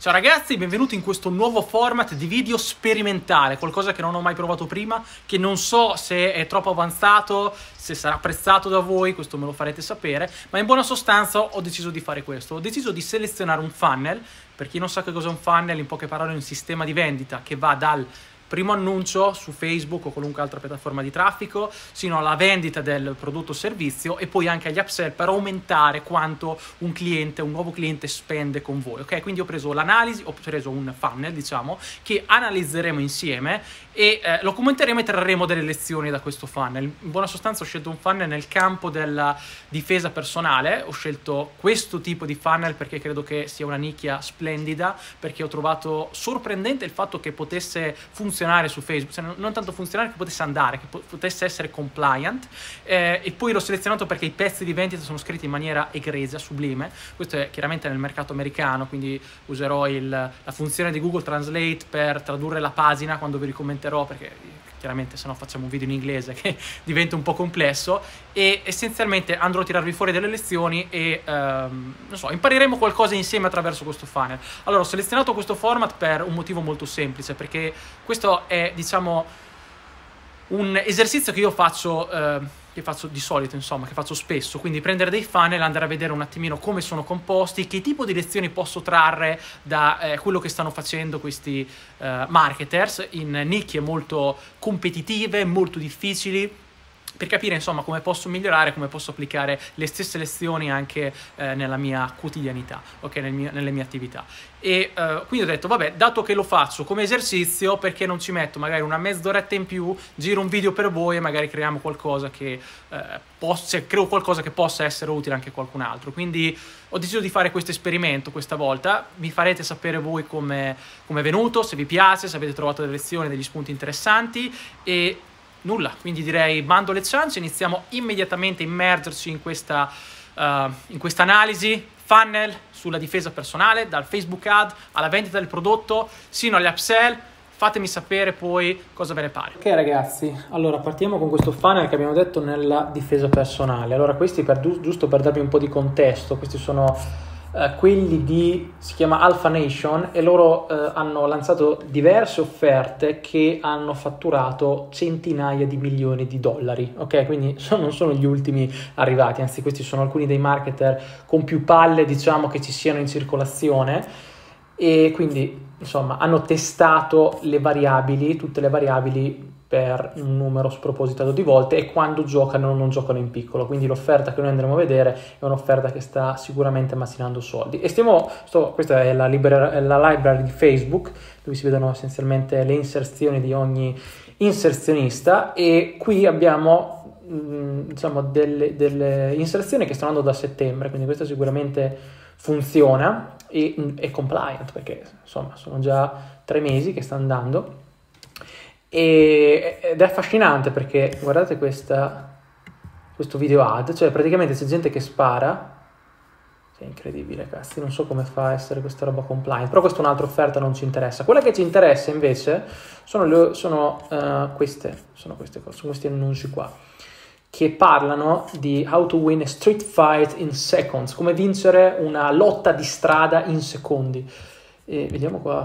Ciao ragazzi, benvenuti in questo nuovo format di video sperimentale, qualcosa che non ho mai provato prima, che non so se è troppo avanzato, se sarà apprezzato da voi, questo me lo farete sapere, ma in buona sostanza ho deciso di fare questo, ho deciso di selezionare un funnel, per chi non sa che cos'è un funnel, in poche parole è un sistema di vendita che va dal primo annuncio su Facebook o qualunque altra piattaforma di traffico, sino alla vendita del prodotto o servizio e poi anche agli upsell per aumentare quanto un cliente, un nuovo cliente spende con voi. Ok, quindi ho preso l'analisi, ho preso un funnel, diciamo, che analizzeremo insieme e eh, lo commenteremo e trarremo delle lezioni da questo funnel. In buona sostanza ho scelto un funnel nel campo della difesa personale, ho scelto questo tipo di funnel perché credo che sia una nicchia splendida, perché ho trovato sorprendente il fatto che potesse funzionare funzionare su Facebook, cioè non tanto funzionare che potesse andare, che potesse essere compliant eh, e poi l'ho selezionato perché i pezzi di vendita sono scritti in maniera egregia, sublime, questo è chiaramente nel mercato americano, quindi userò il, la funzione di Google Translate per tradurre la pagina quando vi ricommenterò perché chiaramente se no facciamo un video in inglese che diventa un po' complesso e essenzialmente andrò a tirarvi fuori delle lezioni e ehm, non so, impareremo qualcosa insieme attraverso questo funnel. Allora, ho selezionato questo format per un motivo molto semplice, perché questo è, diciamo, un esercizio che io faccio eh, che faccio di solito, insomma, che faccio spesso, quindi prendere dei funnel, andare a vedere un attimino come sono composti, che tipo di lezioni posso trarre da eh, quello che stanno facendo questi eh, marketers in nicchie molto competitive, molto difficili per capire insomma come posso migliorare, come posso applicare le stesse lezioni anche eh, nella mia quotidianità, ok, nel mio, nelle mie attività. E uh, quindi ho detto, vabbè, dato che lo faccio come esercizio, perché non ci metto magari una mezz'oretta in più, giro un video per voi e magari creiamo qualcosa che, uh, possa, cioè, creo qualcosa che possa essere utile anche a qualcun altro. Quindi ho deciso di fare questo esperimento questa volta, mi farete sapere voi come è venuto, se vi piace, se avete trovato delle lezioni, degli spunti interessanti e nulla, quindi direi bando le ciance, iniziamo immediatamente a immergerci in questa, uh, in questa analisi funnel sulla difesa personale, dal Facebook ad alla vendita del prodotto sino agli upsell. Fatemi sapere poi cosa ve ne pare. Ok ragazzi, allora partiamo con questo funnel che abbiamo detto nella difesa personale. Allora questi per, giusto per darvi un po' di contesto, questi sono eh, quelli di, si chiama Alpha Nation e loro uh, hanno lanciato diverse offerte che hanno fatturato centinaia di milioni di dollari, ok? Quindi sono, non sono gli ultimi arrivati, anzi questi sono alcuni dei marketer con più palle, diciamo, che ci siano in circolazione e quindi insomma hanno testato le variabili, tutte le variabili per un numero spropositato di volte e quando giocano non giocano in piccolo. Quindi l'offerta che noi andremo a vedere è un'offerta che sta sicuramente macinando soldi. E stiamo sto, questa è la, libera, la library di Facebook dove si vedono essenzialmente le inserzioni di ogni inserzionista e qui abbiamo mh, diciamo delle, delle inserzioni che stanno andando da settembre quindi questa sicuramente funziona e è compliant perché insomma sono già tre mesi che sta andando e, ed è affascinante perché guardate questa, questo video ad, cioè praticamente c'è gente che spara, è incredibile cazzi, non so come fa a essere questa roba compliant, però questa è un'altra offerta, non ci interessa. Quella che ci interessa invece sono, le, sono, uh, queste, sono queste cose, sono questi annunci qua, che parlano di how to win a street fight in seconds, come vincere una lotta di strada in secondi. E vediamo qua.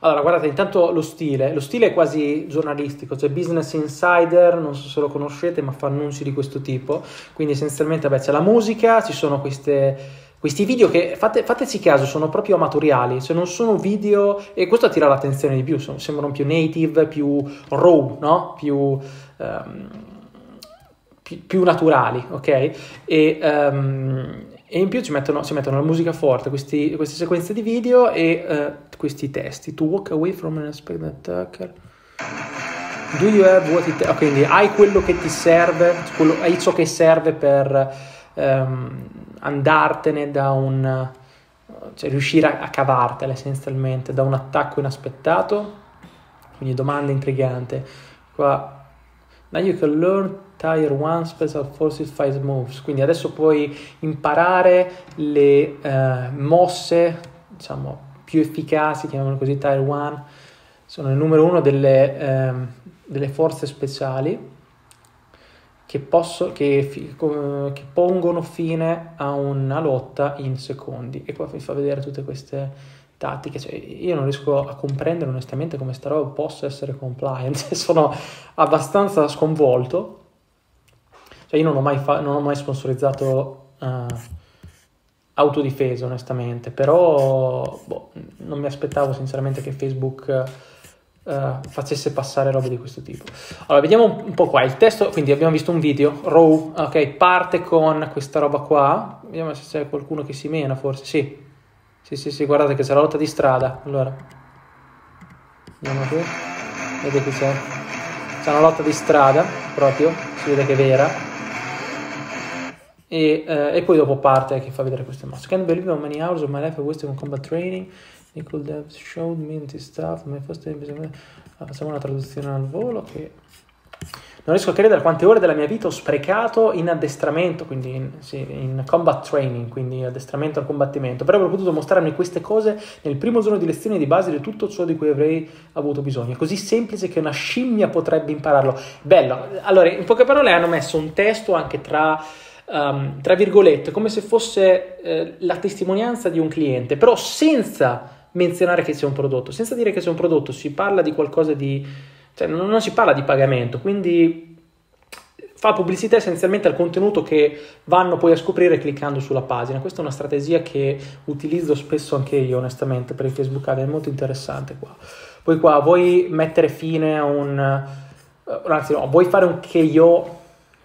Allora, guardate, intanto lo stile, lo stile è quasi giornalistico, cioè Business Insider, non so se lo conoscete, ma fa annunci di questo tipo, quindi essenzialmente vabbè, c'è la musica, ci sono queste questi video che fate, fateci caso sono proprio amatoriali, cioè non sono video e questo attira l'attenzione di più, sono, sembrano più native, più raw, no? più, um, più, naturali, ok? E, um, e in più ci mettono, ci mettono la musica forte, questi, queste sequenze di video e uh, questi testi. To walk away from an unexpected attacker. Do you have what it... Oh, quindi hai quello che ti serve, quello, hai ciò che serve per um, andartene da un... cioè riuscire a, a cavartela essenzialmente da un attacco inaspettato. Quindi domanda intrigante. Qua... Now you can learn Tier 1 Special Forces Fight Moves, quindi adesso puoi imparare le eh, mosse, diciamo, più efficaci, chiamiamolo così, Tier 1, sono il numero uno delle, eh, delle forze speciali che, posso, che, che, pongono fine a una lotta in secondi. E qua vi fa vedere tutte queste tattiche. Cioè, io non riesco a comprendere onestamente come sta roba possa essere compliant. Sono abbastanza sconvolto. Cioè, io non ho mai, fa- non ho mai sponsorizzato uh, autodifesa, onestamente. Però boh, non mi aspettavo sinceramente che Facebook uh, facesse passare robe di questo tipo. Allora, vediamo un, po' qua. Il testo, quindi abbiamo visto un video, Raw, ok, parte con questa roba qua, vediamo se c'è qualcuno che si mena forse, sì, sì, sì, sì, guardate che c'è la lotta di strada, allora, andiamo qui, vedete c'è, c'è una lotta di strada, proprio, si vede che è vera, e, uh, e, poi dopo parte che fa vedere queste mosse. Can't believe how many hours of my life I wasted on combat training. He could have showed me this stuff. My first time facciamo una traduzione al volo che non riesco a credere quante ore della mia vita ho sprecato in addestramento, quindi in, sì, in combat training, quindi addestramento al combattimento. Però avrei potuto mostrarmi queste cose nel primo giorno di lezione di base di tutto ciò di cui avrei avuto bisogno. È così semplice che una scimmia potrebbe impararlo. Bello. Allora, in poche parole hanno messo un testo anche tra um, tra virgolette, come se fosse eh, la testimonianza di un cliente, però senza menzionare che c'è un prodotto, senza dire che c'è un prodotto, si parla di qualcosa di... cioè non, non si parla di pagamento, quindi fa pubblicità essenzialmente al contenuto che vanno poi a scoprire cliccando sulla pagina. Questa è una strategia che utilizzo spesso anche io, onestamente, per i Facebook Ad, è molto interessante qua. Poi qua vuoi mettere fine a un... Eh, anzi no, vuoi fare un KO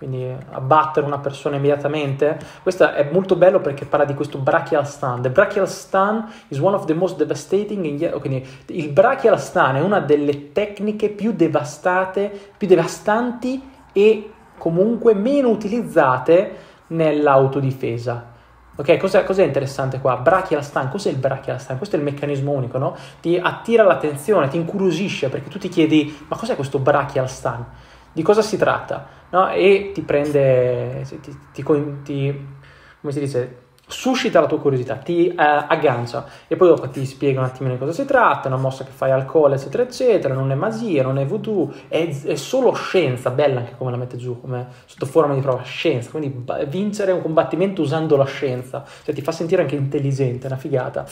quindi abbattere una persona immediatamente. Questo è molto bello perché parla di questo brachial stun. The brachial stun is one of the most devastating in... quindi il brachial stun è una delle tecniche più devastate, più devastanti e comunque meno utilizzate nell'autodifesa. Ok, cos'è, cos'è, interessante qua? Brachial stun, cos'è il brachial stun? Questo è il meccanismo unico, no? Ti attira l'attenzione, ti incuriosisce perché tu ti chiedi, ma cos'è questo brachial stun? Di cosa si tratta? No? e ti prende, ti, ti, ti, come si dice, suscita la tua curiosità, ti eh, aggancia e poi dopo ti spiega un attimo di cosa si tratta, una mossa che fai al call, eccetera, eccetera, non è magia, non è voodoo, è, è solo scienza, bella anche come la mette giù, come sotto forma di prova, scienza, quindi vincere un combattimento usando la scienza, cioè ti fa sentire anche intelligente, una figata.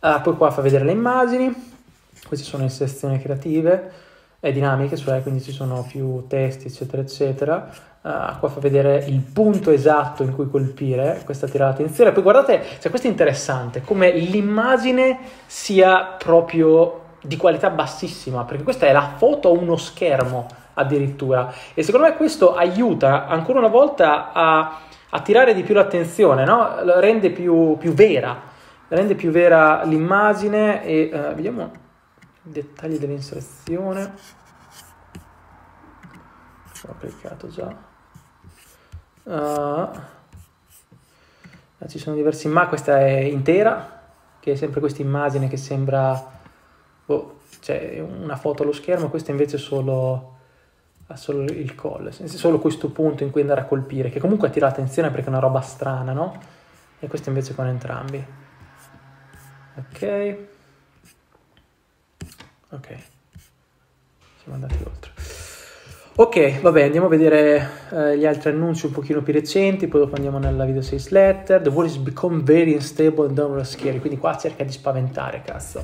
Uh, poi qua fa vedere le immagini, queste sono le sezioni creative, dinamiche, cioè quindi ci sono più testi, eccetera, eccetera. Uh, qua fa vedere il punto esatto in cui colpire, questa attira l'attenzione. Poi guardate, cioè questo è interessante, come l'immagine sia proprio di qualità bassissima, perché questa è la foto a uno schermo addirittura. E secondo me questo aiuta ancora una volta a attirare di più l'attenzione, no? Rende più, più vera, rende più vera l'immagine e uh, vediamo dettagli dell'inserzione ho cliccato già. Uh, ci sono diversi ma questa è intera che è sempre questa immagine che sembra oh, cioè una foto allo schermo questa invece solo ha solo il call solo questo punto in cui andare a colpire che comunque attira l'attenzione perché è una roba strana no? e questo invece con entrambi. Ok Ok, siamo andati oltre. Ok, vabbè, andiamo a vedere uh, gli altri annunci un pochino più recenti, poi dopo andiamo nella video sales letter. The world has become very unstable and downright scary, quindi qua cerca di spaventare, cazzo.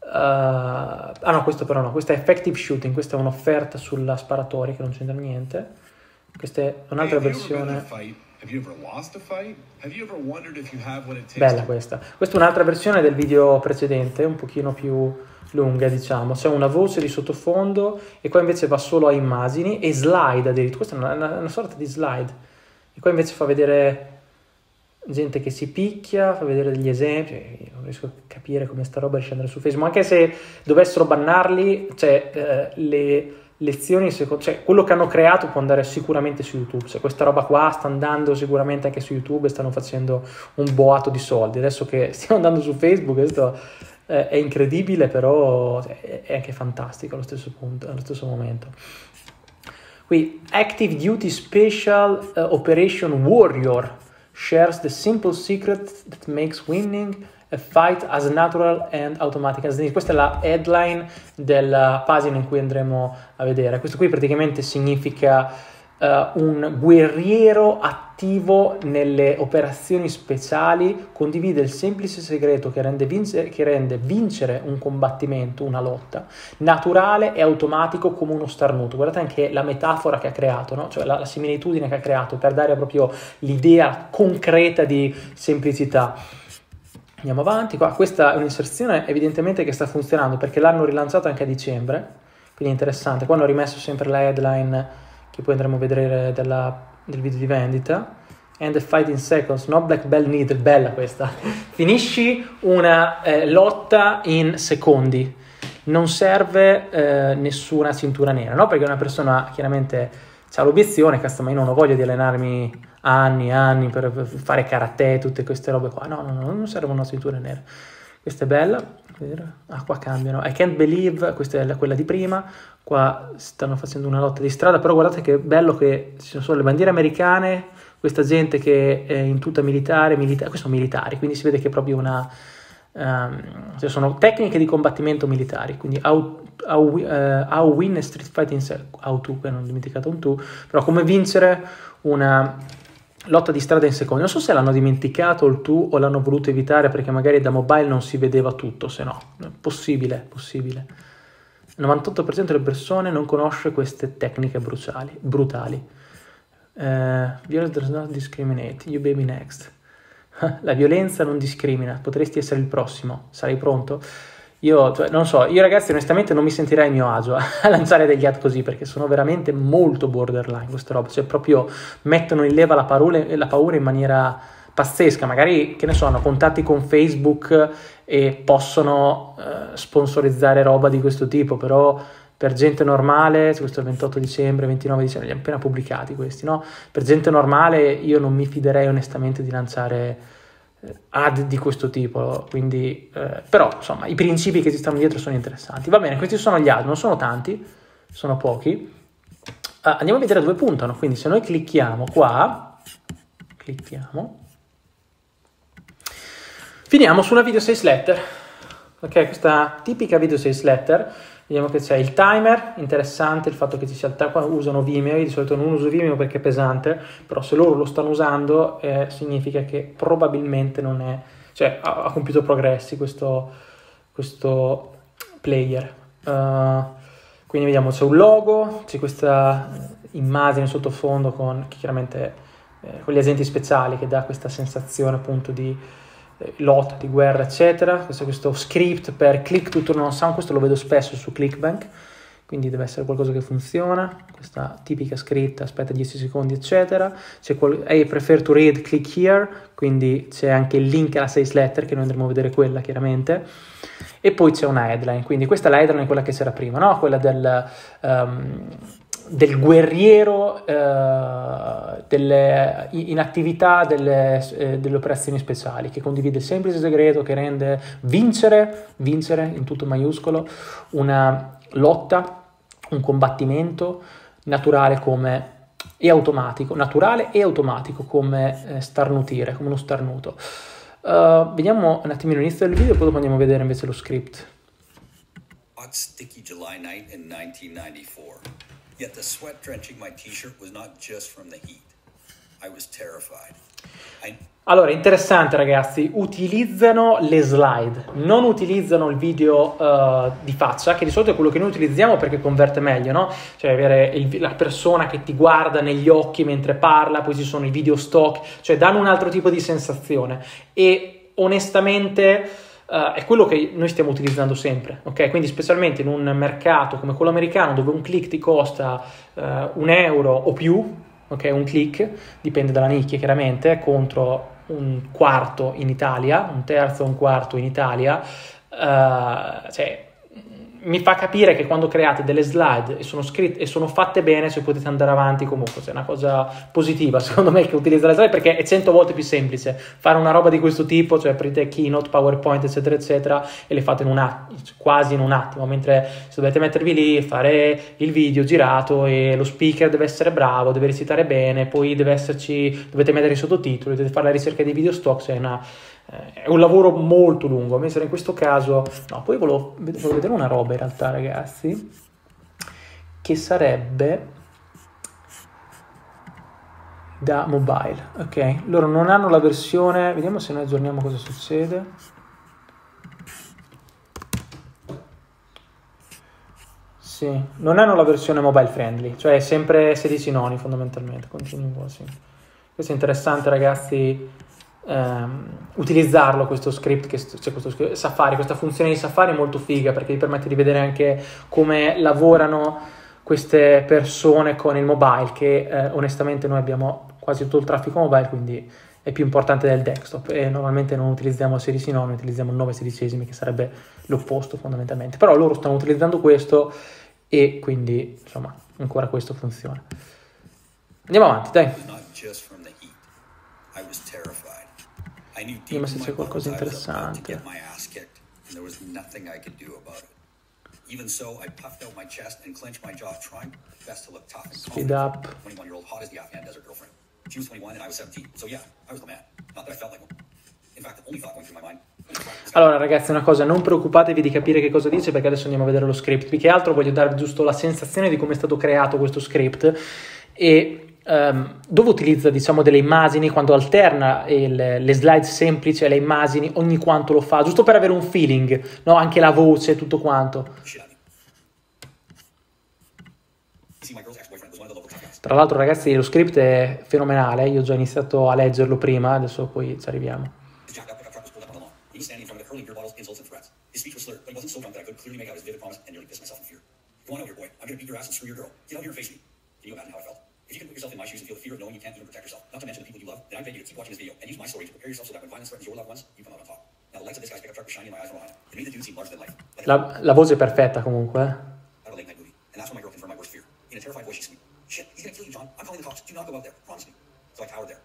Uh, ah no, questo però no, questa è effective shooting, questa è un'offerta sulla sparatoria che non c'entra niente. Questa è un'altra versione. Bella questa. Questa è un'altra versione del video precedente, un pochino più lunga, diciamo. C'è una voce di sottofondo e qua invece va solo a immagini e slide addirittura. Questa è una, una, sorta di slide. E qua invece fa vedere gente che si picchia, fa vedere degli esempi. Io non riesco a capire come sta roba andare su Facebook. Anche se dovessero bannarli, cioè eh, le lezioni, cioè quello che hanno creato può andare sicuramente su YouTube. Cioè, questa roba qua sta andando sicuramente anche su YouTube e stanno facendo un boato di soldi. Adesso che stiamo andando su Facebook, questo eh, è incredibile, però cioè, è anche fantastico allo stesso punto, allo stesso momento. Qui Active Duty Special uh, Operation Warrior shares the simple secret that makes winning a fight as natural and automatic as Questa è la headline della pagina in cui andremo a vedere. Questo qui praticamente significa uh, un guerriero attivo nelle operazioni speciali, condivide il semplice segreto che rende, vince, che rende vincere un combattimento, una lotta, naturale e automatico come uno starnuto. Guardate anche la metafora che ha creato, no? cioè la, la similitudine che ha creato per dare proprio l'idea concreta di semplicità. Andiamo avanti, qua questa è un'inserzione evidentemente che sta funzionando perché l'hanno rilanciata anche a dicembre, quindi interessante. Qua hanno rimesso sempre la headline che poi andremo a vedere della, del video di vendita. And the fight in seconds, no black bell needed, bella questa. Finisci una eh, lotta in secondi, non serve eh, nessuna cintura nera, no? Perché una persona chiaramente ha l'obiezione, cazzo, ma io non ho voglia di allenarmi anni e anni per, fare karate, tutte queste robe qua. No, no, no, non serve una cintura nera. Questa è bella. Ah, qua cambiano. I can't believe, questa è quella di prima. Qua stanno facendo una lotta di strada, però guardate che bello che ci sono le bandiere americane, questa gente che è in tuta militare, milita- questi sono militari, quindi si vede che è proprio una... Um, cioè sono tecniche di combattimento militari, quindi how, how, uh, how win a street fight in how to, non ho dimenticato un tu, però come vincere una lotta di strada in secondi. Non so se l'hanno dimenticato il tu o l'hanno voluto evitare perché magari da mobile non si vedeva tutto, se no, possibile, possibile. Il 98% delle persone non conosce queste tecniche bruciali, brutali. Uh, violence does not discriminate, you baby next. La violenza non discrimina, potresti essere il prossimo, sarai pronto? Io, cioè, non so, io ragazzi onestamente non mi sentirei a mio agio a lanciare degli ad così perché sono veramente molto borderline queste robe, cioè proprio mettono in leva la, parole, la paura in maniera pazzesca, magari che ne so, hanno contatti con Facebook e possono eh, sponsorizzare roba di questo tipo, però per gente normale, questo è il 28 dicembre, 29 dicembre, li hanno appena pubblicati questi, no? Per gente normale io non mi fiderei onestamente di lanciare ad di questo tipo, quindi, eh, però insomma i principi che ci stanno dietro sono interessanti. Va bene, questi sono gli ad, non sono tanti, sono pochi. Uh, andiamo a vedere dove puntano, quindi se noi clicchiamo qua, clicchiamo, Finiamo su una video sales letter. Ok, questa tipica video sales letter. Vediamo che c'è il timer, interessante il fatto che ci sia il timer, usano Vimeo, io di solito non uso Vimeo perché è pesante, però se loro lo stanno usando eh, significa che probabilmente non è, cioè ha, ha compiuto progressi questo, questo player. Uh, quindi vediamo c'è un logo, c'è questa immagine sottofondo con chiaramente eh, con gli agenti speciali che dà questa sensazione appunto di lotta di guerra, eccetera. Questo, questo script per click to turn on sound, questo lo vedo spesso su Clickbank, quindi deve essere qualcosa che funziona. Questa tipica scritta, aspetta 10 secondi, eccetera. C'è qual- I prefer to read, click here, quindi c'è anche il link alla sales letter, che noi andremo a vedere quella chiaramente. E poi c'è una headline, quindi questa è la headline, quella che c'era prima, no? quella del... Um, del guerriero eh, delle, in attività delle, eh, delle, operazioni speciali, che condivide il semplice segreto che rende vincere, vincere in tutto maiuscolo, una lotta, un combattimento naturale come, e automatico, naturale e automatico come eh, starnutire, come uno starnuto. Uh, vediamo un attimino l'inizio del video, poi dopo andiamo a vedere invece lo script. Hot sticky July night in 1994. Yet the sweat drenching my t-shirt was not just from the heat. I was terrified. I... Allora, interessante ragazzi, utilizzano le slide, non utilizzano il video uh, di faccia, che di solito è quello che noi utilizziamo perché converte meglio, no? Cioè avere il, la persona che ti guarda negli occhi mentre parla, poi ci sono i video stock, cioè danno un altro tipo di sensazione. E onestamente uh, è quello che noi stiamo utilizzando sempre, ok? Quindi specialmente in un mercato come quello americano dove un click ti costa uh, un euro o più, ok? Un click, dipende dalla nicchia chiaramente, contro un quarto in Italia, un terzo o un quarto in Italia, uh, cioè mi fa capire che quando create delle slide e sono scritte e sono fatte bene, se potete andare avanti comunque, è una cosa positiva secondo me che utilizza le slide perché è cento volte più semplice. Fare una roba di questo tipo, cioè aprite Keynote, PowerPoint, eccetera, eccetera, e le fate in un attimo, quasi in un attimo, mentre se dovete mettervi lì, fare il video girato e lo speaker deve essere bravo, deve recitare bene, poi esserci, dovete mettere i sottotitoli, dovete fare la ricerca dei video stock, cioè è una è un lavoro molto lungo, mentre in questo caso, no, poi volevo, volevo vedere una roba in realtà ragazzi, che sarebbe, da mobile. Ok, loro non hanno la versione, vediamo se noi aggiorniamo cosa succede. Sì, non hanno la versione mobile friendly, cioè è sempre 16 noni fondamentalmente, continui un po', sì. Questo è interessante ragazzi, ehm, utilizzarlo questo script, che, cioè questo Safari, questa funzione di Safari è molto figa perché vi permette di vedere anche come lavorano queste persone con il mobile, che eh, onestamente noi abbiamo quasi tutto il traffico mobile, quindi è più importante del desktop e normalmente non utilizziamo 16 9, utilizziamo 9 sedicesimi che sarebbe l'opposto fondamentalmente, però loro stanno utilizzando questo e quindi insomma ancora questo funziona. Andiamo avanti, dai. Vediamo se c'è qualcosa di interessante. Even so, I puffed out my chest and clenched my jaw, trying best to look tough and Speed up. 21 year old hot as the Afghan desert girlfriend. She was 21 and I was 17. So yeah, I was the man. Not that I felt like one. In fact, the only thought going through my mind allora ragazzi una cosa, non preoccupatevi di capire che cosa dice perché adesso andiamo a vedere lo script, più che altro voglio darvi giusto la sensazione di come è stato creato questo script e um, dove utilizza diciamo delle immagini quando alterna il, le slide semplici alle immagini ogni quanto lo fa, giusto per avere un feeling, no? anche la voce, tutto quanto. Tra l'altro ragazzi lo script è fenomenale, io ho già iniziato a leggerlo prima, adesso poi ci arriviamo. wasn't so drunk that I could clearly make out his vivid promise and nearly piss myself in fear. Come on out here, boy. I'm gonna beat your ass and screw your girl. Get out here and face me. Can you imagine how I felt? If you can put yourself in my shoes and feel the fear of knowing you can't even protect yourself, not to mention the people you love, then I beg you to keep watching this video and use my story to prepare yourself so that when violence threatens your loved ones, you come out on top. Now the lights of this guy's pickup truck were shining in my eyes from behind. It made the dude seem larger than life. La, la voce è perfetta comunque. Out of a late night movie. And that's when my girl confirmed my worst fear. In a terrified voice, she screamed, Shit, he's gonna kill you, John. I'm calling the cops. Do not go out there. Promise me. So I cowered there.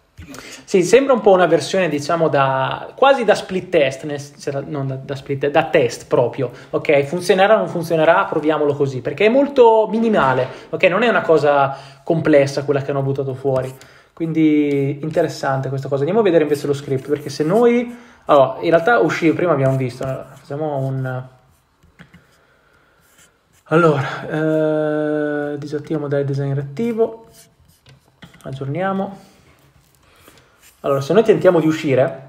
Sì, sembra un po' una versione, diciamo, da quasi da split test, nel, non da, da, split da test proprio. Ok, funzionerà o non funzionerà? Proviamolo così, perché è molto minimale, ok? Non è una cosa complessa quella che hanno buttato fuori. Quindi interessante questa cosa. Andiamo a vedere invece lo script, perché se noi allora, in realtà uscì, prima abbiamo visto, facciamo un allora, eh, disattivo modello design reattivo, aggiorniamo. Allora, se noi tentiamo di uscire,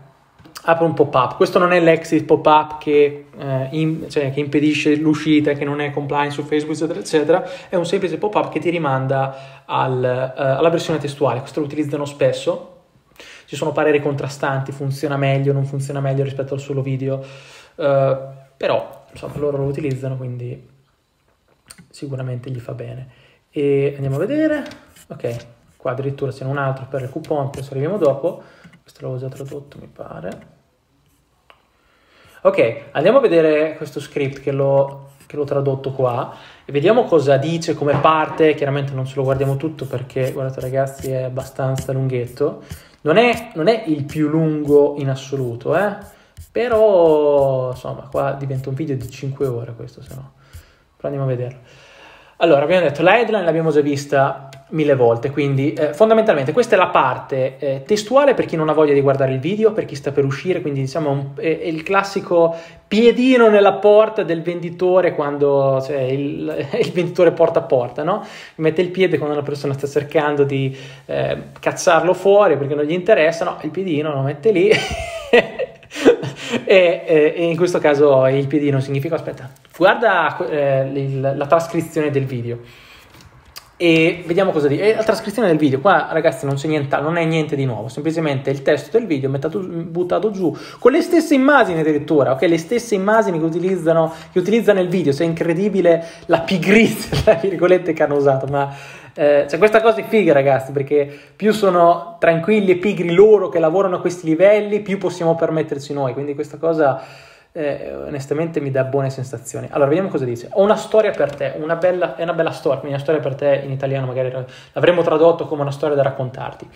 apre un pop-up. Questo non è l'exit pop-up che, eh, in, cioè, che, impedisce l'uscita, che non è compliant su Facebook, eccetera, eccetera. È un semplice pop-up che ti rimanda al, uh, alla versione testuale. Questo lo utilizzano spesso. Ci sono pareri contrastanti, funziona meglio, non funziona meglio rispetto al solo video. Uh, però, insomma, loro lo utilizzano, quindi sicuramente gli fa bene. E andiamo a vedere. Ok, Qua addirittura ce n'è un altro per il coupon, penso arriviamo dopo. Questo l'avevo già tradotto, mi pare. Ok, andiamo a vedere questo script che l'ho, che l'ho tradotto qua e vediamo cosa dice come parte. Chiaramente non ce lo guardiamo tutto perché, guardate ragazzi, è abbastanza lunghetto. Non è, non è il più lungo in assoluto, eh? però insomma qua diventa un video di 5 ore questo, se no. Però andiamo a vederlo. Allora, abbiamo detto la headline l'abbiamo già vista mille volte, quindi eh, fondamentalmente questa è la parte eh, testuale per chi non ha voglia di guardare il video, per chi sta per uscire, quindi diciamo un, è, è, il classico piedino nella porta del venditore quando cioè, il, il, venditore porta a porta, no? Mette il piede quando la persona sta cercando di eh, cacciarlo fuori perché non gli interessa, no, il piedino lo mette lì. e, e, in questo caso il piedino significa aspetta guarda eh, la trascrizione del video e vediamo cosa dice. La trascrizione del video, qua ragazzi non c'è niente, non è niente di nuovo, semplicemente il testo del video mettato, buttato giù con le stesse immagini addirittura, ok? Le stesse immagini che utilizzano, che utilizzano nel video, cioè è incredibile la pigrizia, tra virgolette, che hanno usato, ma eh, cioè questa cosa è figa ragazzi, perché più sono tranquilli e pigri loro che lavorano a questi livelli, più possiamo permetterci noi, quindi questa cosa eh, onestamente mi dà buone sensazioni. Allora, vediamo cosa dice. Ho una storia per te, una bella, è una bella storia, quindi una storia per te in italiano magari l'avremmo tradotto come una storia da raccontarti.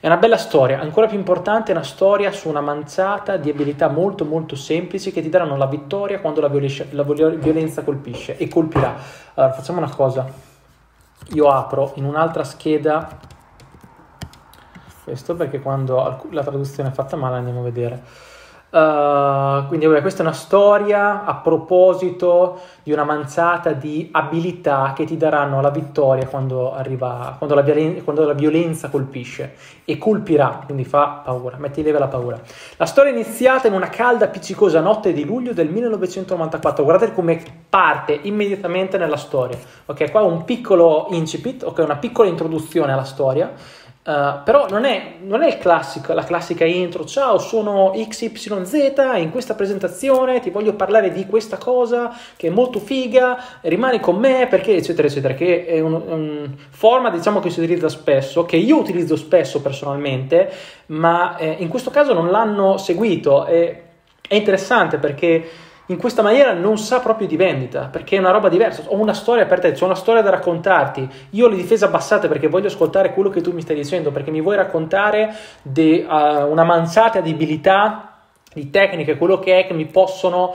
È una bella storia, ancora più importante è una storia su una manciata di abilità molto molto semplici che ti daranno la vittoria quando la, violenza, la violenza colpisce e colpirà. Allora, facciamo una cosa. Io apro in un'altra scheda questo perché quando la traduzione è fatta male andiamo a vedere. Uh, quindi vabbè, questa è una storia a proposito di una manzata di abilità che ti daranno la vittoria quando, arriva, quando, la, violen- quando la violenza colpisce e colpirà, quindi fa paura, metti leve la paura. La storia è iniziata in una calda appiccicosa notte di luglio del 1994, guardate come parte immediatamente nella storia. Ok, qua un piccolo incipit, ok, una piccola introduzione alla storia Uh, però non è, non è classico, la classica intro, ciao sono XYZ e in questa presentazione ti voglio parlare di questa cosa che è molto figa, rimani con me perché eccetera eccetera, che è un, un format diciamo che si utilizza spesso, che io utilizzo spesso personalmente, ma eh, in questo caso non l'hanno seguito, e, è interessante perché in questa maniera non sa proprio di vendita, perché è una roba diversa. Ho una storia per te, c'è una storia da raccontarti. Io ho le difese abbassate perché voglio ascoltare quello che tu mi stai dicendo, perché mi vuoi raccontare di uh, una manciata di abilità, di tecniche, quello che è che mi possono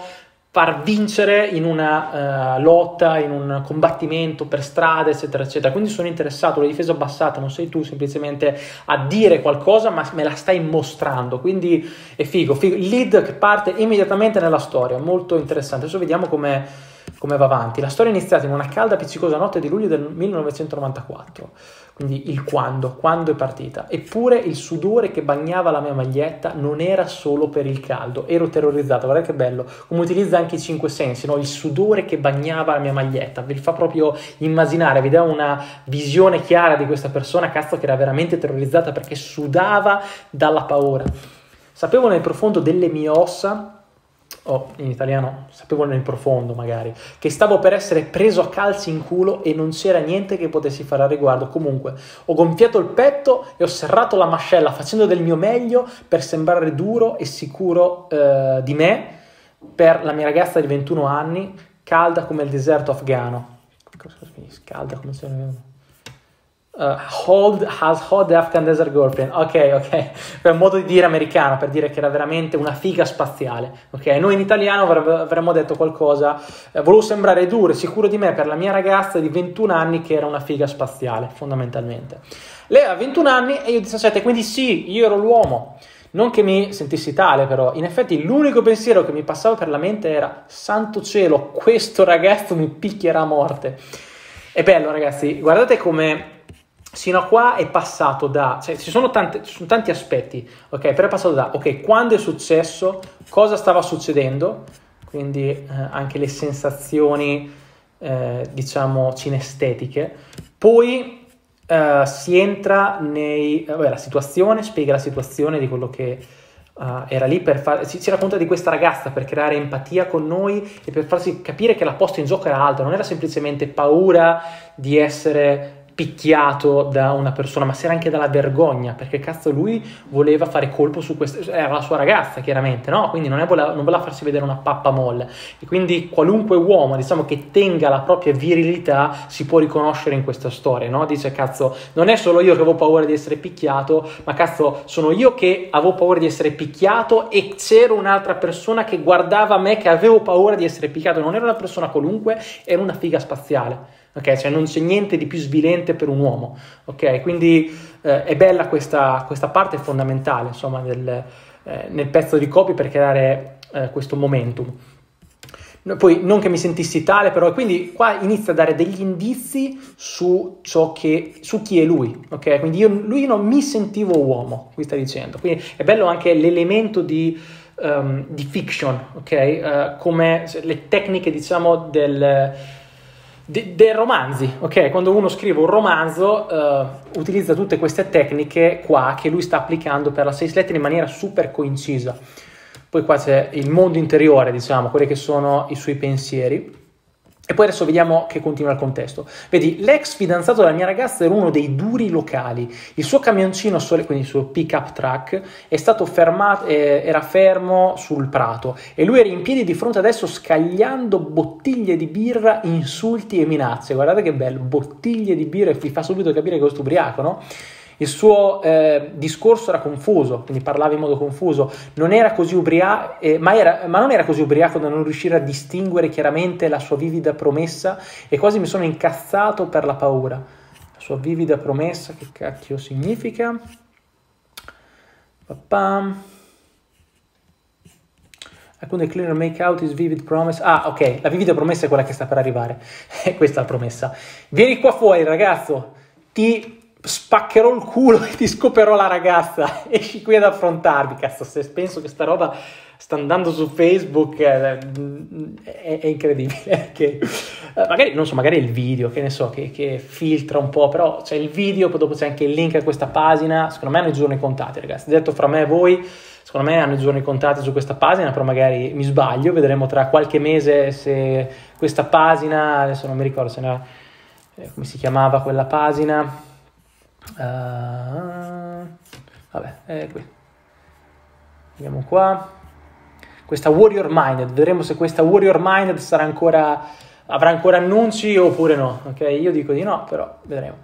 far vincere in una uh, lotta, in un combattimento per strada, eccetera, eccetera. Quindi sono interessato, la difesa abbassata, non sei tu semplicemente a dire qualcosa, ma me la stai mostrando. Quindi è figo, figo. Lead che parte immediatamente nella storia, molto interessante. Adesso vediamo come come va avanti. La storia è iniziata in una calda appiccicosa notte di luglio del 1994, quindi il quando, quando è partita. Eppure il sudore che bagnava la mia maglietta non era solo per il caldo, ero terrorizzato, guardate che bello, come utilizza anche i cinque sensi, no? il sudore che bagnava la mia maglietta, vi fa proprio immaginare, vi dà una visione chiara di questa persona, cazzo che era veramente terrorizzata perché sudava dalla paura. Sapevo nel profondo delle mie ossa o in italiano sapevo nel profondo magari, che stavo per essere preso a calci in culo e non c'era niente che potessi fare a riguardo. Comunque, ho gonfiato il petto e ho serrato la mascella facendo del mio meglio per sembrare duro e sicuro eh, di me per la mia ragazza di 21 anni, calda come il deserto afghano. Cosa finisce? Calda come il deserto afghano. Uh, hold has hot Afghan desert girlfriend. Ok, ok. È un modo di dire americano per dire che era veramente una figa spaziale. Ok, noi in italiano avremmo detto qualcosa. Eh, volevo sembrare duro e sicuro di me per la mia ragazza di 21 anni che era una figa spaziale, fondamentalmente. Lei ha 21 anni e io 17, quindi sì, io ero l'uomo. Non che mi sentissi tale, però, in effetti l'unico pensiero che mi passava per la mente era: Santo cielo, questo ragazzo mi picchierà a morte. È bello, ragazzi, guardate come Sino a qua è passato da, cioè ci sono, tante, ci sono tanti aspetti, ok? Però è passato da, ok, quando è successo, cosa stava succedendo, quindi eh, anche le sensazioni, eh, diciamo, cinestetiche. Poi eh, si entra nei, eh, vabbè, la situazione, spiega la situazione di quello che Uh, era lì per fare, si, si, racconta di questa ragazza per creare empatia con noi e per farsi capire che la posta in gioco era alta, non era semplicemente paura di essere picchiato da una persona, ma si era anche dalla vergogna, perché cazzo lui voleva fare colpo su questa, era la sua ragazza chiaramente, no? Quindi non, voleva, non voleva farsi vedere una pappa molle. E quindi qualunque uomo, diciamo, che tenga la propria virilità si può riconoscere in questa storia, no? Dice cazzo, non è solo io che avevo paura di essere picchiato, ma cazzo, sono io che avevo paura di essere picchiato e c'era un'altra persona che guardava me che avevo paura di essere picchiato, non era una persona qualunque, era una figa spaziale ok? Cioè non c'è niente di più svilente per un uomo, ok? Quindi eh, è bella questa, questa, parte fondamentale, insomma, del, eh, nel pezzo di copy per creare eh, questo momentum. Poi non che mi sentissi tale, però, quindi qua inizia a dare degli indizi su ciò che, su chi è lui, ok? Quindi io, lui non mi sentivo uomo, qui sta dicendo. Quindi è bello anche l'elemento di, um, di fiction, ok? Uh, come le tecniche, diciamo, del de- dei romanzi, ok? Quando uno scrive un romanzo uh, utilizza tutte queste tecniche qua che lui sta applicando per la Sales Letter in maniera super coincisa. Poi qua c'è il mondo interiore, diciamo, quelli che sono i suoi pensieri. E poi adesso vediamo che continua il contesto. Vedi, l'ex fidanzato della mia ragazza era uno dei duri locali. Il suo camioncino, quindi il suo pick-up truck, fermato, eh, era fermo sul prato e lui era in piedi di fronte adesso scagliando bottiglie di birra, insulti e minacce. Guardate che bello, bottiglie di birra vi fa subito capire che è ubriaco, no? Il suo eh, discorso era confuso, quindi parlava in modo confuso, non era così ubriaco, eh, ma, era, ma non era così ubriaco da non riuscire a distinguere chiaramente la sua vivida promessa e quasi mi sono incazzato per la paura. La sua vivida promessa, che cacchio significa? Papam. Alcune cleaner make out is vivid promise. Ah, ok, la vivida promessa è quella che sta per arrivare. E questa è la promessa. Vieni qua fuori, ragazzo. Ti spaccherò il culo e ti scoperò la ragazza. Esci qui ad affrontarmi. Cazzo, se penso che sta roba sta andando su Facebook eh, è, è, incredibile. Che, eh, magari, non so, magari il video, che ne so, che, che, filtra un po', però c'è il video, poi dopo c'è anche il link a questa pagina. Secondo me hanno i giorni contati, ragazzi. Detto fra me e voi secondo me hanno i giorni contati su questa pagina, però magari mi sbaglio, vedremo tra qualche mese se questa pagina, adesso non mi ricordo se era, eh, come si chiamava quella pagina, uh, vabbè, è qui, andiamo qua, questa Warrior Minded, vedremo se questa Warrior Minded sarà ancora, avrà ancora annunci oppure no, ok? Io dico di no, però vedremo.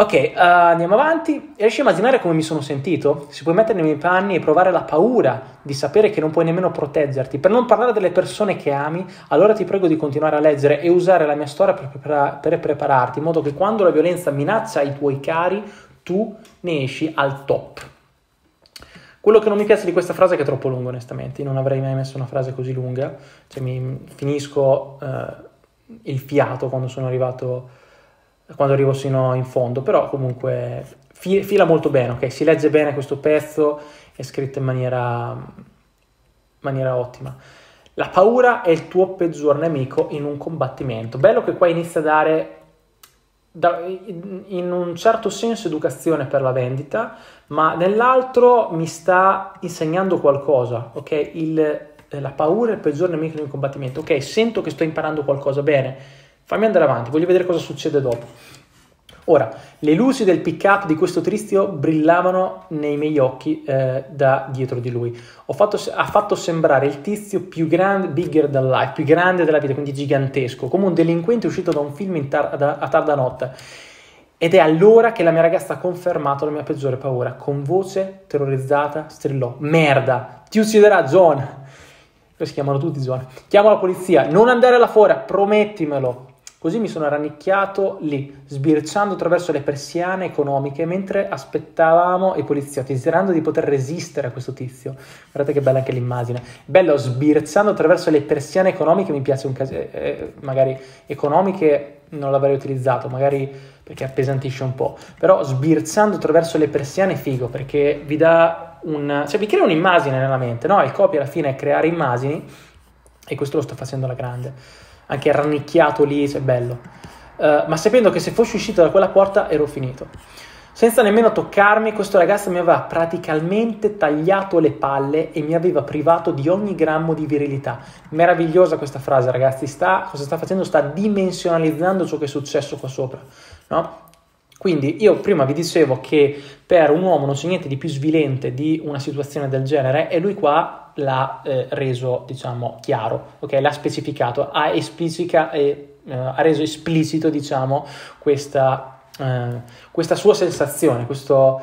Ok, uh, andiamo avanti. Riesci a immaginare come mi sono sentito? Si puoi mettere nei miei panni e provare la paura di sapere che non puoi nemmeno proteggerti. Per non parlare delle persone che ami, allora ti prego di continuare a leggere e usare la mia storia per, prepara- per prepararti, in modo che quando la violenza minaccia i tuoi cari, tu ne esci al top. Quello che non mi piace di questa frase è che è troppo lunga, onestamente. Non avrei mai messo una frase così lunga. Cioè, mi finisco uh, il fiato quando sono arrivato quando arrivo sino in fondo, però comunque fila molto bene, ok? Si legge bene questo pezzo, è scritto in maniera, maniera ottima. La paura è il tuo peggior nemico in un combattimento. Bello che qua inizia a dare da, in un certo senso educazione per la vendita, ma nell'altro mi sta insegnando qualcosa, ok? Il, la paura è il peggior nemico in un combattimento. Ok, sento che sto imparando qualcosa bene Fammi andare avanti, voglio vedere cosa succede dopo. Ora, le luci del pick-up di questo tristio brillavano nei miei occhi eh, da dietro di lui. Fatto, ha fatto sembrare il tizio più grande, bigger than life, più grande della vita, quindi gigantesco, come un delinquente uscito da un film tar- da, a tarda notte. Ed è allora che la mia ragazza ha confermato la mia peggiore paura. Con voce terrorizzata strillò: Merda, ti ucciderà John. Poi si chiamano tutti John. Chiamo la polizia, non andare là fuori, promettimelo. Così mi sono rannicchiato lì, sbirciando attraverso le persiane economiche mentre aspettavamo i poliziotti, sperando di poter resistere a questo tizio. Guardate che bella anche l'immagine. Bello, sbirciando attraverso le persiane economiche, mi piace un caso, eh, eh, magari economiche non l'avrei utilizzato, magari perché appesantisce un po', però sbirzando attraverso le persiane figo perché vi dà un... cioè vi crea un'immagine nella mente, no? Il copy alla fine è creare immagini e questo lo sto facendo alla grande anche rannicchiato lì, cioè bello. Uh, ma sapendo che se fossi uscito da quella porta ero finito. Senza nemmeno toccarmi, questo ragazzo mi aveva praticamente tagliato le palle e mi aveva privato di ogni grammo di virilità. Meravigliosa questa frase, ragazzi. Sta, cosa sta facendo? Sta dimensionalizzando ciò che è successo qua sopra. No? Quindi io prima vi dicevo che per un uomo non c'è niente di più svilente di una situazione del genere e lui qua l'ha eh, reso, diciamo, chiaro, ok? L'ha specificato, ha, esplicica, eh, ha reso esplicito, diciamo, questa, eh, questa sua sensazione, questo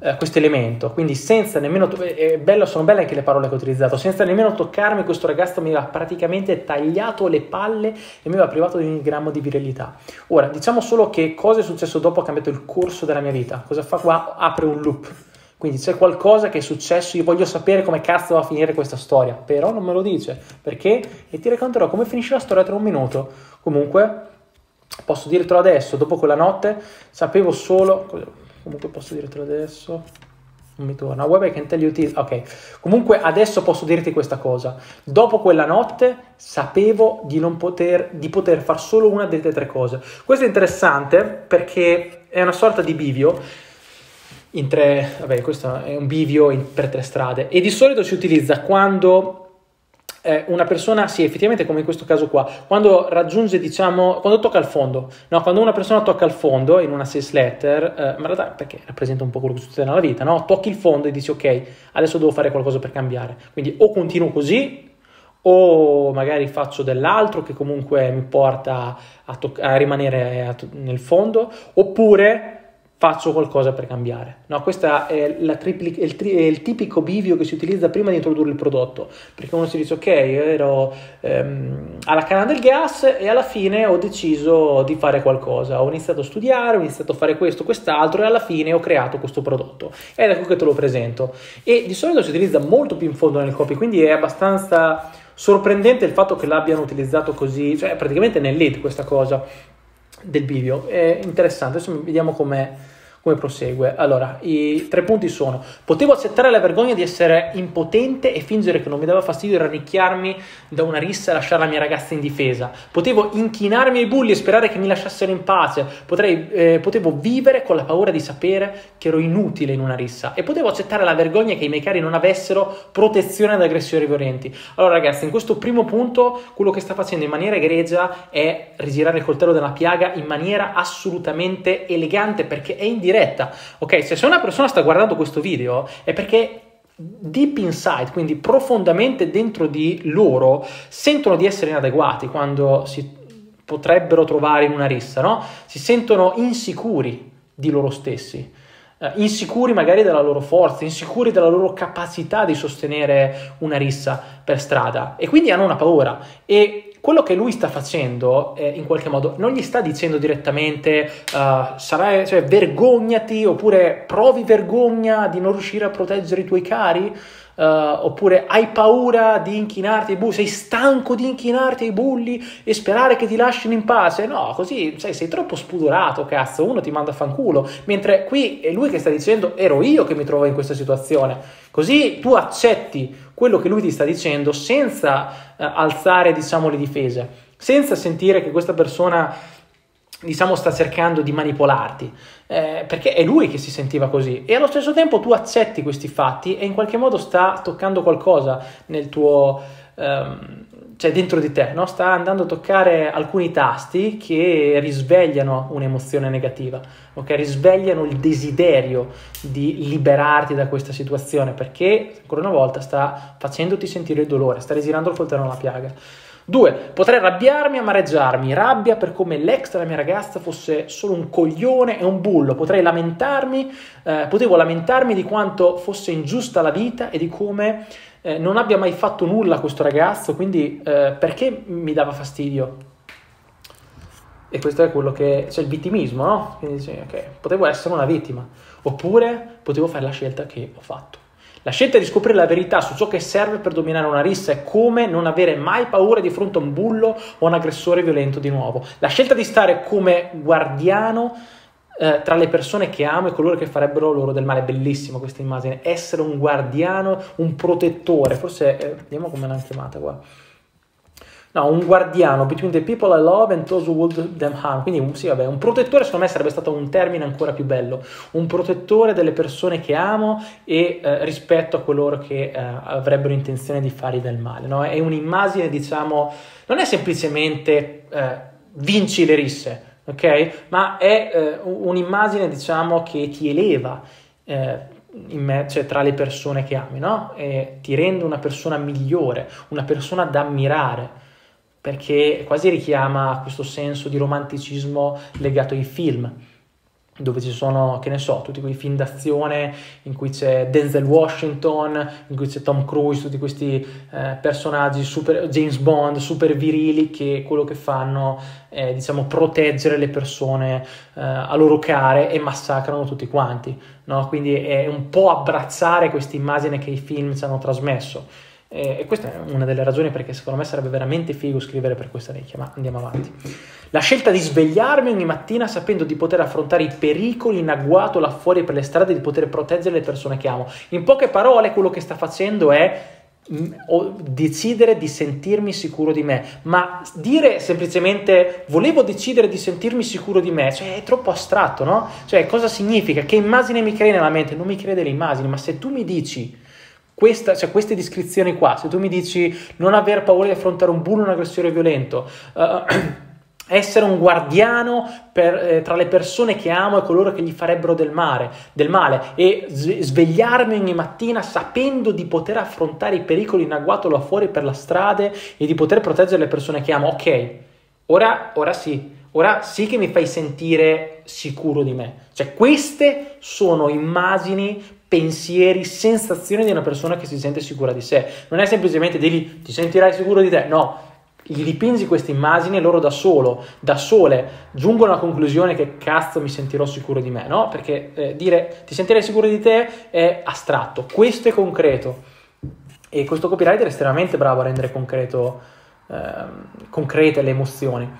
eh, questo elemento, quindi senza nemmeno, è bello, sono belle anche le parole che ho utilizzato, senza nemmeno toccarmi questo ragazzo mi aveva praticamente tagliato le palle e mi aveva privato di ogni grammo di virilità. Ora, diciamo solo che cosa è successo dopo ha cambiato il corso della mia vita, cosa fa qua? Apre un loop, quindi c'è qualcosa che è successo, io voglio sapere come cazzo va a finire questa storia, però non me lo dice, perché? E ti racconterò come finisce la storia tra un minuto. Comunque, posso dirtelo adesso, dopo quella notte sapevo solo comunque posso dirtelo adesso. Non mi torna. Web I can tell you this ok. Comunque adesso posso dirti questa cosa. Dopo quella notte sapevo di non poter di poter fare solo una delle tre cose. Questo è interessante perché è una sorta di bivio in tre vabbè questo è un bivio in, per tre strade. E di solito si utilizza quando eh, una persona, sì, effettivamente come in questo caso qua, quando raggiunge, diciamo, quando tocca il fondo, no, quando una persona tocca il fondo in una sales letter, eh, ma in realtà perché rappresenta un po' quello che succede nella vita, no? Tocchi il fondo e dici ok, adesso devo fare qualcosa per cambiare. Quindi o continuo così o magari faccio dell'altro che comunque mi porta a, to- a rimanere a to- nel fondo, oppure faccio qualcosa per cambiare. No, questo è, tripli, è, il tri, è, il tipico bivio che si utilizza prima di introdurre il prodotto, perché uno si dice ok, ero ehm, alla canna del gas e alla fine ho deciso di fare qualcosa, ho iniziato a studiare, ho iniziato a fare questo, quest'altro e alla fine ho creato questo prodotto. Ed ecco che te lo presento. E di solito si utilizza molto più in fondo nel copy, quindi è abbastanza sorprendente il fatto che l'abbiano utilizzato così, cioè praticamente nel lead questa cosa del bivio. È interessante, adesso vediamo com'è come prosegue. Allora, i tre punti sono: potevo accettare la vergogna di essere impotente e fingere che non mi dava fastidio rannicchiarmi da una rissa e lasciare la mia ragazza indifesa. Potevo inchinarmi ai bulli e sperare che mi lasciassero in pace. Potrei, eh, potevo vivere con la paura di sapere che ero inutile in una rissa e potevo accettare la vergogna che i miei cari non avessero protezione da aggressioni violenti. Allora, ragazzi, in questo primo punto, quello che sta facendo in maniera egregia è rigirare il coltello della piaga in maniera assolutamente elegante perché è in diretta. Ok, se una persona sta guardando questo video è perché deep inside, quindi profondamente dentro di loro, sentono di essere inadeguati quando si potrebbero trovare in una rissa, no? Si sentono insicuri di loro stessi. Uh, insicuri magari della loro forza, insicuri della loro capacità di sostenere una rissa per strada e quindi hanno una paura e quello che lui sta facendo, eh, in qualche modo, non gli sta dicendo direttamente uh, sarai, cioè, vergognati oppure provi vergogna di non riuscire a proteggere i tuoi cari. Uh, oppure hai paura di inchinarti ai bulli, sei stanco di inchinarti ai bulli e sperare che ti lasciano in pace. No, così sai, sei troppo spudorato, cazzo, uno ti manda a fanculo. Mentre qui è lui che sta dicendo ero io che mi trovo in questa situazione. Così tu accetti quello che lui ti sta dicendo senza eh, alzare, diciamo, le difese, senza sentire che questa persona diciamo sta cercando di manipolarti eh, perché è lui che si sentiva così e allo stesso tempo tu accetti questi fatti e in qualche modo sta toccando qualcosa nel tuo ehm, cioè dentro di te, no? sta andando a toccare alcuni tasti che risvegliano un'emozione negativa, okay? risvegliano il desiderio di liberarti da questa situazione, perché ancora una volta sta facendoti sentire il dolore, sta rigirando il coltello nella piaga. Due, potrei arrabbiarmi e amareggiarmi, rabbia per come l'ex della mia ragazza fosse solo un coglione e un bullo, potrei lamentarmi, eh, potevo lamentarmi di quanto fosse ingiusta la vita e di come eh, non abbia mai fatto nulla questo ragazzo, quindi eh, perché mi dava fastidio? E questo è quello che c'è cioè il vittimismo, no? Quindi dice, ok, potevo essere una vittima, oppure potevo fare la scelta che ho fatto. La scelta di scoprire la verità su ciò che serve per dominare una rissa è come non avere mai paura di fronte a un bullo o un aggressore violento di nuovo. La scelta di stare come guardiano eh, tra le persone che amo e coloro che farebbero loro del male. Bellissima questa immagine. Essere un guardiano, un protettore. Forse, eh, vediamo come l'hanno chiamata qua. No, un guardiano between the people I love and those who would them harm. Quindi, sì, vabbè, un protettore secondo me sarebbe stato un termine ancora più bello. Un protettore delle persone che amo e eh, rispetto a coloro che eh, avrebbero intenzione di fargli del male. No? È un'immagine, diciamo, non è semplicemente eh, vinci le risse, ok? Ma è eh, un'immagine, diciamo, che ti eleva eh, me, cioè, tra le persone che ami, no? E ti rende una persona migliore, una persona da ammirare, perché quasi richiama questo senso di romanticismo legato ai film dove ci sono, che ne so, tutti quei film d'azione in cui c'è Denzel Washington, in cui c'è Tom Cruise, tutti questi eh, personaggi super, James Bond, super virili che quello che fanno è, diciamo, proteggere le persone eh, a loro care e massacrano tutti quanti, no? Quindi è un po' abbracciare questa immagine che i film ci hanno trasmesso. E, questa è una delle ragioni perché secondo me sarebbe veramente figo scrivere per questa nicchia, ma andiamo avanti. La scelta di svegliarmi ogni mattina sapendo di poter affrontare i pericoli in agguato là fuori per le strade, di poter proteggere le persone che amo. In poche parole, quello che sta facendo è mm, decidere di sentirmi sicuro di me, ma dire semplicemente volevo decidere di sentirmi sicuro di me, cioè è troppo astratto, no? Cioè cosa significa? Che immagine mi crei nella mente? Non mi crei delle immagini, ma se tu mi dici questa, cioè queste descrizioni qua, se tu mi dici non aver paura di affrontare un bullo, un aggressore violento, uh, essere un guardiano per, eh, tra le persone che amo e coloro che gli farebbero del male, del male e s- svegliarmi ogni mattina sapendo di poter affrontare i pericoli in agguato là fuori per la strada e di poter proteggere le persone che amo. Ok, ora, ora sì, ora sì che mi fai sentire sicuro di me. Cioè, queste sono immagini, pensieri, sensazioni di una persona che si sente sicura di sé. Non è semplicemente dirgli ti sentirai sicuro di te, no. Gli dipingi queste immagini e loro da solo, da sole, giungono alla conclusione che cazzo mi sentirò sicuro di me, no? Perché eh, dire ti sentirai sicuro di te è astratto, questo è concreto. E questo copywriter è estremamente bravo a rendere concreto, eh, concrete le emozioni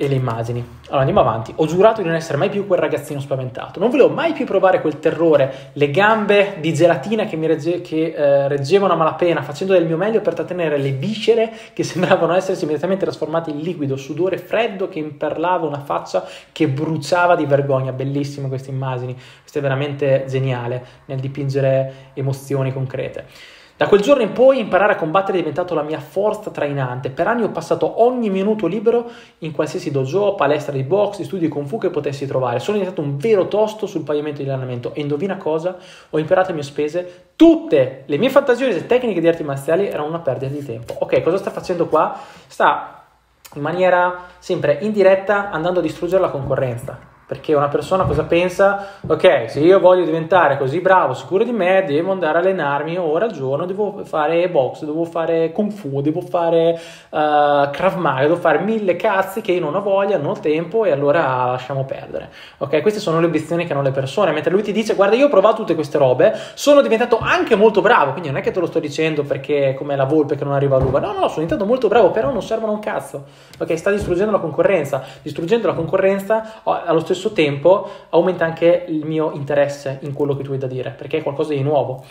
e le immagini. Allora andiamo avanti. Ho giurato di non essere mai più quel ragazzino spaventato. Non volevo mai più provare quel terrore, le gambe di gelatina che mi regge, che, eh, reggevano a malapena, facendo del mio meglio per trattenere le viscere che sembravano essersi immediatamente trasformate in liquido, sudore freddo che imperlava una faccia che bruciava di vergogna. Bellissime queste immagini. Questo è veramente geniale nel dipingere emozioni concrete. Da quel giorno in poi imparare a combattere è diventato la mia forza trainante. Per anni ho passato ogni minuto libero in qualsiasi dojo, palestra di box, di studio di kung fu che potessi trovare. Sono diventato un vero tosto sul pavimento di allenamento e indovina cosa? Ho imparato a mie spese tutte le mie fantasiose tecniche di arti marziali erano una perdita di tempo. Ok, cosa sta facendo qua? Sta in maniera sempre indiretta andando a distruggere la concorrenza perché una persona cosa pensa? Ok, se io voglio diventare così bravo, sicuro di me, devo andare a allenarmi ora al giorno, devo fare box, devo fare kung fu, devo fare uh, krav maga, devo fare mille cazzi che io non ho voglia, non ho tempo e allora lasciamo perdere. Ok, queste sono le obiezioni che hanno le persone, mentre lui ti dice guarda io ho provato tutte queste robe, sono diventato anche molto bravo, quindi non è che te lo sto dicendo perché come la volpe che non arriva all'uva, no no, sono diventato molto bravo, però non servono un cazzo. Ok, sta distruggendo la concorrenza, distruggendo la concorrenza allo stesso stesso tempo aumenta anche il mio interesse in quello che tu hai da dire, perché è qualcosa di nuovo.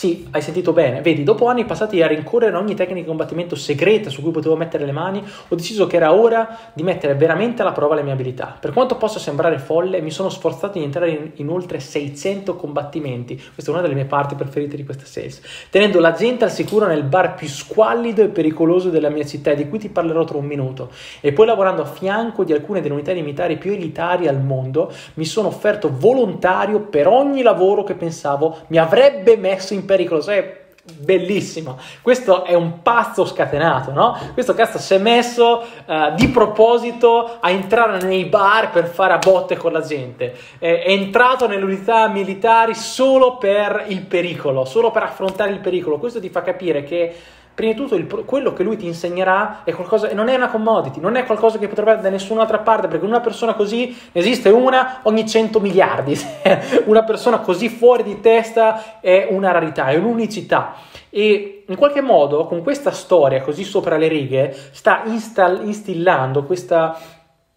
Sì, hai sentito bene. Vedi, dopo anni passati a rincorrere ogni tecnica di combattimento segreta su cui potevo mettere le mani, ho deciso che era ora di mettere veramente alla prova le mie abilità. Per quanto possa sembrare folle, mi sono sforzato di entrare in, in oltre 600 combattimenti. Questa è una delle mie parti preferite di questa sales. Tenendo la gente al sicuro nel bar più squallido e pericoloso della mia città, di cui ti parlerò tra un minuto. E poi lavorando a fianco di alcune delle unità militari più elitarie al mondo, mi sono offerto volontario per ogni lavoro che pensavo mi avrebbe messo in pericolo, sai? Bellissimo, questo è un pazzo scatenato, no? Questo cazzo si è messo uh, di proposito a entrare nei bar per fare a botte con la gente, è, è entrato nelle unità militari solo per il pericolo, solo per affrontare il pericolo. Questo ti fa capire che prima di tutto il, quello che lui ti insegnerà è qualcosa, non è una commodity, non è qualcosa che potrebbe da nessun'altra parte, perché una persona così esiste una ogni 100 miliardi, una persona così fuori di testa è una rarità, è un'unicità. E in qualche modo con questa storia così sopra le righe sta instillando questa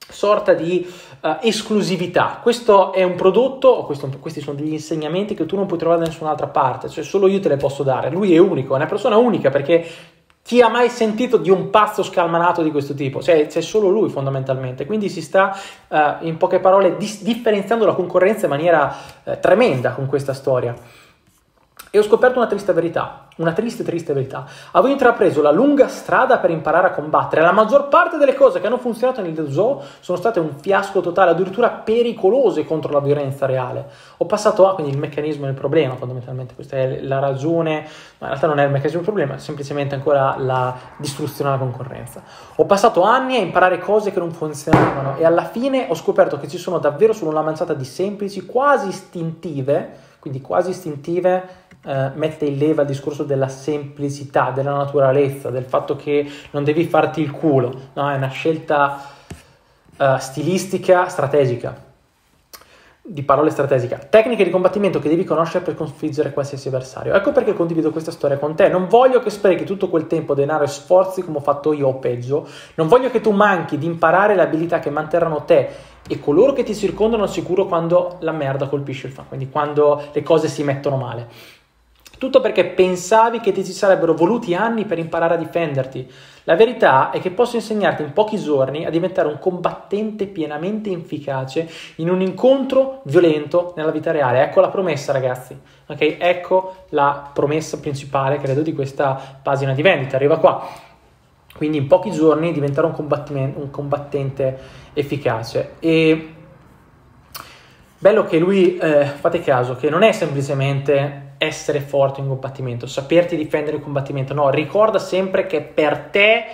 sorta di uh, esclusività. Questo è un prodotto, questo, questi sono degli insegnamenti che tu non puoi trovare da nessun'altra parte, cioè solo io te le posso dare. Lui è unico, è una persona unica perché chi ha mai sentito di un pazzo scalmanato di questo tipo? Cioè, c'è solo lui fondamentalmente, quindi si sta uh, in poche parole dis- differenziando la concorrenza in maniera uh, tremenda con questa storia. E ho scoperto una triste verità, una triste, triste verità. Avevo intrapreso la lunga strada per imparare a combattere. La maggior parte delle cose che hanno funzionato nel zoo sono state un fiasco totale, addirittura pericolose contro la violenza reale. Ho passato a, quindi il meccanismo del problema, fondamentalmente, questa è la ragione, ma in realtà non è il meccanismo del problema, è semplicemente ancora la distruzione della concorrenza. Ho passato anni a imparare cose che non funzionavano e alla fine ho scoperto che ci sono davvero solo una manciata di semplici, quasi istintive, quindi quasi istintive, eh, mette in leva il discorso della semplicità, della naturalezza, del fatto che non devi farti il culo, no? è una scelta uh, stilistica, strategica di parole strategica, tecniche di combattimento che devi conoscere per sconfiggere qualsiasi avversario. Ecco perché condivido questa storia con te. Non voglio che sprechi tutto quel tempo, denaro e sforzi come ho fatto io o peggio. Non voglio che tu manchi di imparare le abilità che manterranno te e coloro che ti circondano sicuro quando la merda colpisce il fan, quindi quando le cose si mettono male. Tutto perché pensavi che ti ci sarebbero voluti anni per imparare a difenderti. La verità è che posso insegnarti in pochi giorni a diventare un combattente pienamente efficace in un incontro violento nella vita reale. Ecco la promessa, ragazzi. Ok? Ecco la promessa principale, credo, di questa pagina di vendita. Arriva qua. Quindi in pochi giorni diventare un, un combattente efficace. E bello che lui, eh, fate caso, che non è semplicemente essere forte in combattimento, saperti difendere in combattimento, no, ricorda sempre che per te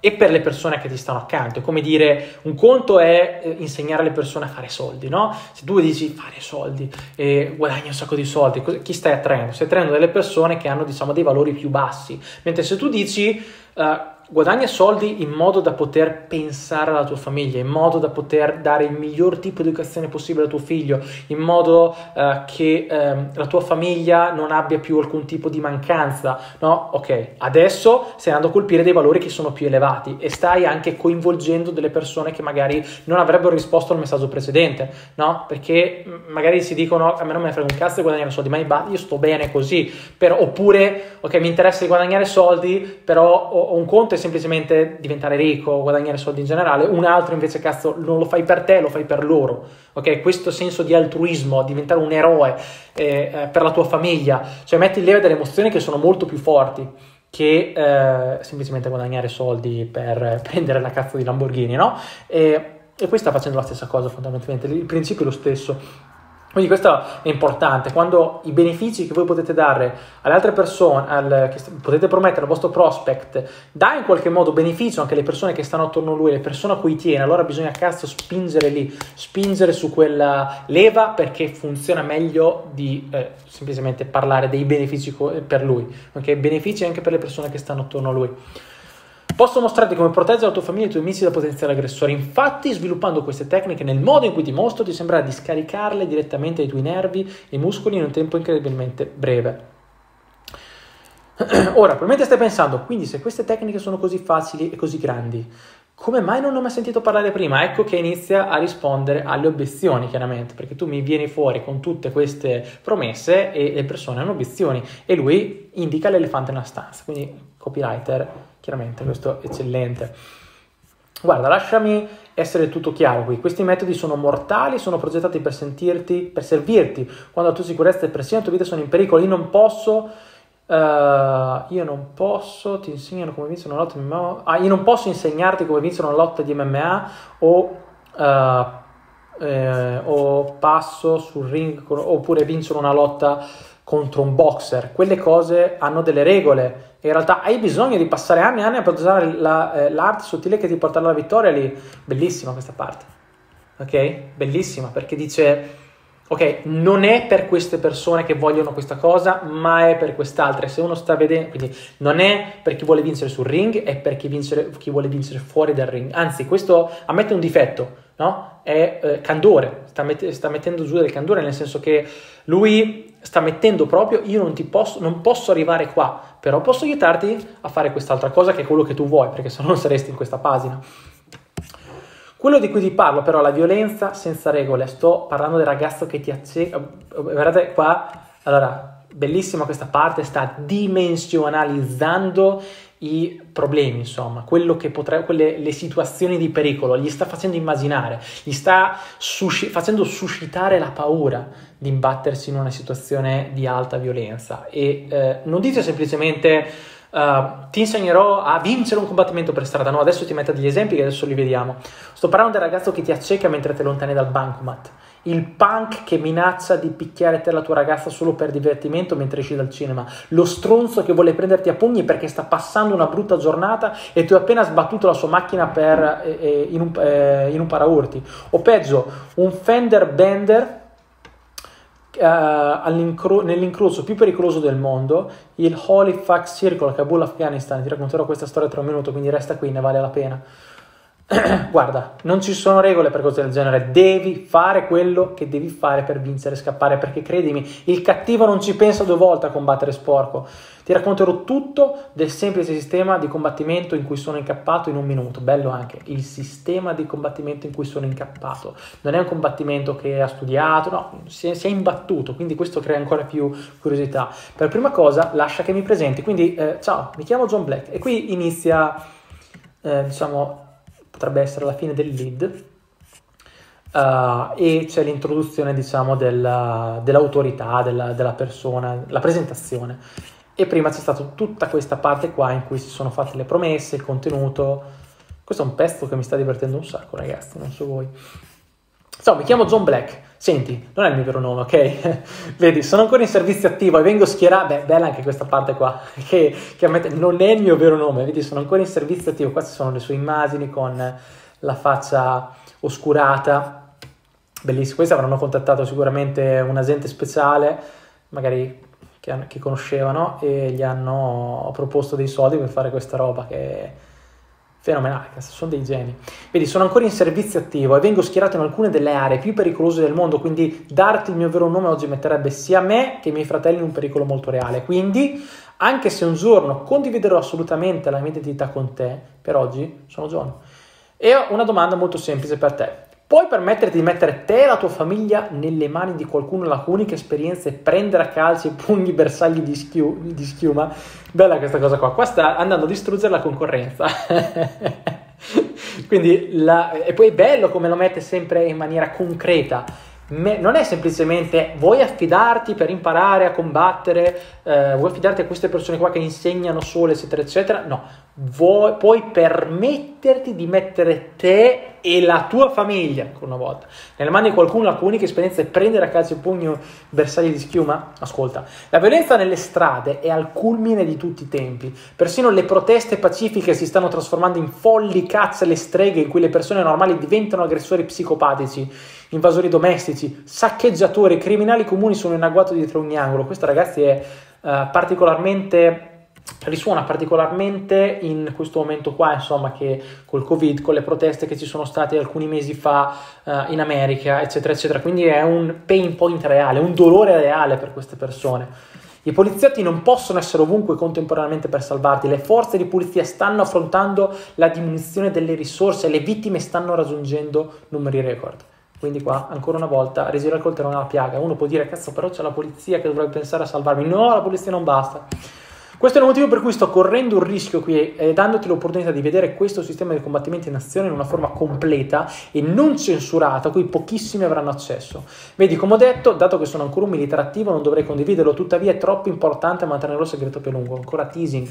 e per le persone che ti stanno accanto. È come dire, un conto è eh, insegnare alle persone a fare soldi, no? Se tu dici fare soldi e guadagni un sacco di soldi, chi stai attraendo? Stai attraendo delle persone che hanno, diciamo, dei valori più bassi. Mentre se tu dici... Uh, guadagna soldi in modo da poter pensare alla tua famiglia, in modo da poter dare il miglior tipo di educazione possibile a tuo figlio, in modo uh, che uh, la tua famiglia non abbia più alcun tipo di mancanza, no? Ok, adesso stai andando a colpire dei valori che sono più elevati e stai anche coinvolgendo delle persone che magari non avrebbero risposto al messaggio precedente, no? Perché magari si dicono a me non ne frega un cazzo di guadagnare soldi, ma io sto bene così, però, oppure ok, mi interessa di guadagnare soldi, però ho, ho un conto semplicemente diventare ricco, guadagnare soldi in generale, un altro invece cazzo non lo fai per te, lo fai per loro, ok? Questo senso di altruismo, diventare un eroe eh, eh, per la tua famiglia, cioè metti in leva delle emozioni che sono molto più forti che eh, semplicemente guadagnare soldi per prendere la cazzo di Lamborghini, no? E, e qui sta facendo la stessa cosa fondamentalmente, il principio è lo stesso. Quindi questo è importante, quando i benefici che voi potete dare alle altre persone, al, che potete promettere al vostro prospect, dà in qualche modo beneficio anche alle persone che stanno attorno a lui, le persone a cui tiene, allora bisogna cazzo spingere lì, spingere su quella leva perché funziona meglio di eh, semplicemente parlare dei benefici per lui, ok? Benefici anche per le persone che stanno attorno a lui. Posso mostrarti come proteggere la tua famiglia e i tuoi amici da potenziali aggressori. Infatti, sviluppando queste tecniche nel modo in cui ti mostro, ti sembrerà di scaricarle direttamente ai tuoi nervi e muscoli in un tempo incredibilmente breve. Ora, probabilmente stai pensando, quindi se queste tecniche sono così facili e così grandi, come mai non ne ho mai sentito parlare prima? Ecco che inizia a rispondere alle obiezioni, chiaramente, perché tu mi vieni fuori con tutte queste promesse e le persone hanno obiezioni e lui indica l'elefante nella stanza, quindi copywriter chiaramente questo è eccellente. Guarda, lasciami essere tutto chiaro qui. Questi metodi sono mortali, sono progettati per sentirti, per servirti quando la tua sicurezza e pressione la tua vita sono in pericolo. Io non posso, uh, io non posso, ti insegnano come vincere una lotta di MMA. Ah, io non posso insegnarti come vincere una lotta di MMA o, uh, eh, o passo sul ring oppure vincere una lotta contro un boxer. Quelle cose hanno delle regole in realtà hai bisogno di passare anni e anni per usare la, eh, l'arte sottile che ti porterà alla vittoria lì. Bellissima questa parte, ok? Bellissima perché dice, ok, non è per queste persone che vogliono questa cosa, ma è per quest'altra. Se uno sta vedendo, quindi non è per chi vuole vincere sul ring, è per chi, vincere, chi vuole vincere fuori dal ring. Anzi, questo ammette un difetto, no? È eh, candore, sta, met- sta mettendo giù del candore, nel senso che lui sta mettendo proprio, io non, ti posso, non posso arrivare qua, però posso aiutarti a fare quest'altra cosa che è quello che tu vuoi, perché se no non saresti in questa pagina. Quello di cui ti parlo però è la violenza senza regole, sto parlando del ragazzo che ti acceca, guardate qua, allora, bellissima questa parte, sta dimensionalizzando i problemi, insomma, potrebbe, quelle, le situazioni di pericolo, gli sta facendo immaginare, gli sta susci- facendo suscitare la paura di imbattersi in una situazione di alta violenza. E eh, non dice semplicemente Uh, ti insegnerò a vincere un combattimento per strada. No, adesso ti metto degli esempi che adesso li vediamo. Sto parlando del ragazzo che ti acceca mentre te lontani dal bancomat il punk che minaccia di picchiare te la tua ragazza solo per divertimento mentre esci dal cinema, lo stronzo che vuole prenderti a pugni perché sta passando una brutta giornata e tu hai appena sbattuto la sua macchina per, eh, eh in, un, eh, in un paraurti, o peggio, un fender bender Uh, nell'incrocio più pericoloso del mondo, il Holy Fuck Circle Kabul, Afghanistan. Ti racconterò questa storia tra un minuto, quindi resta qui, ne vale la pena. guarda, non ci sono regole per cose del genere, devi fare quello che devi fare per vincere e scappare, perché credimi, il cattivo non ci pensa due volte a combattere sporco. Ti racconterò tutto del semplice sistema di combattimento in cui sono incappato in un minuto, bello anche, il sistema di combattimento in cui sono incappato. Non è un combattimento che ha studiato, no, si è, si è imbattuto, quindi questo crea ancora più curiosità. Per prima cosa, lascia che mi presenti, quindi eh, ciao, mi chiamo John Black e qui inizia, eh, diciamo, potrebbe essere la fine del lead, uh, e c'è l'introduzione, diciamo, della, dell'autorità della, della persona, la presentazione. E prima c'è stata tutta questa parte qua in cui si sono fatte le promesse, il contenuto. Questo è un pezzo che mi sta divertendo un sacco, ragazzi, non so voi. Ciao, mi chiamo John Black Senti, non è il mio vero nome, ok? Vedi, sono ancora in servizio attivo e vengo schierato. Beh, bella anche questa parte qua, che, ammette, non è il mio vero nome. Vedi, sono ancora in servizio attivo. Queste sono le sue immagini con la faccia oscurata. Bellissimo. Questi avranno contattato sicuramente un agente speciale, magari che, che conoscevano, e gli hanno proposto dei soldi per fare questa roba che Fenomenale, sono dei geni. Vedi, sono ancora in servizio attivo e vengo schierato in alcune delle aree più pericolose del mondo, quindi darti il mio vero nome oggi metterebbe sia me che i miei fratelli in un pericolo molto reale. Quindi, anche se un giorno condividerò assolutamente la mia identità con te, per oggi sono John. E ho una domanda molto semplice per te. Puoi permetterti di mettere te e la tua famiglia nelle mani di qualcuno la cui unica esperienza è prendere a calci e pugni bersagli di, schiu- di schiuma? Bella questa cosa qua. Qua sta andando a distruggere la concorrenza. Quindi, la... e poi è bello come lo mette sempre in maniera concreta me, non è semplicemente vuoi affidarti per imparare a combattere, eh, vuoi affidarti a queste persone qua che insegnano sole, eccetera, eccetera. No, vuoi, puoi permetterti di mettere te e la tua famiglia, ancora una volta, nelle mani di qualcuno la cui unica esperienza è prendere a calcio e pugno bersagli di schiuma? Ascolta, la violenza nelle strade è al culmine di tutti i tempi. Persino le proteste pacifiche si stanno trasformando in folli cazze alle streghe in cui le persone normali diventano aggressori psicopatici invasori domestici, saccheggiatori, criminali comuni sono in agguato dietro ogni angolo. Questo ragazzi è uh, particolarmente risuona particolarmente in questo momento qua, insomma, che col Covid, con le proteste che ci sono state alcuni mesi fa uh, in America, eccetera, eccetera. Quindi è un pain point reale, un dolore reale per queste persone. I poliziotti non possono essere ovunque contemporaneamente per salvarti, le forze di polizia stanno affrontando la diminuzione delle risorse, le vittime stanno raggiungendo numeri record. Quindi qua, ancora una volta, resire il coltello nella piaga. Uno può dire, cazzo, però c'è la polizia che dovrebbe pensare a salvarmi. No, la polizia non basta. Questo è il motivo per cui sto correndo un rischio qui e dandoti l'opportunità di vedere questo sistema di combattimento in azione in una forma completa e non censurata, cui pochissimi avranno accesso. Vedi, come ho detto, dato che sono ancora un militare attivo, non dovrei condividerlo, tuttavia è troppo importante mantenerlo segreto più a lungo. Ancora teasing.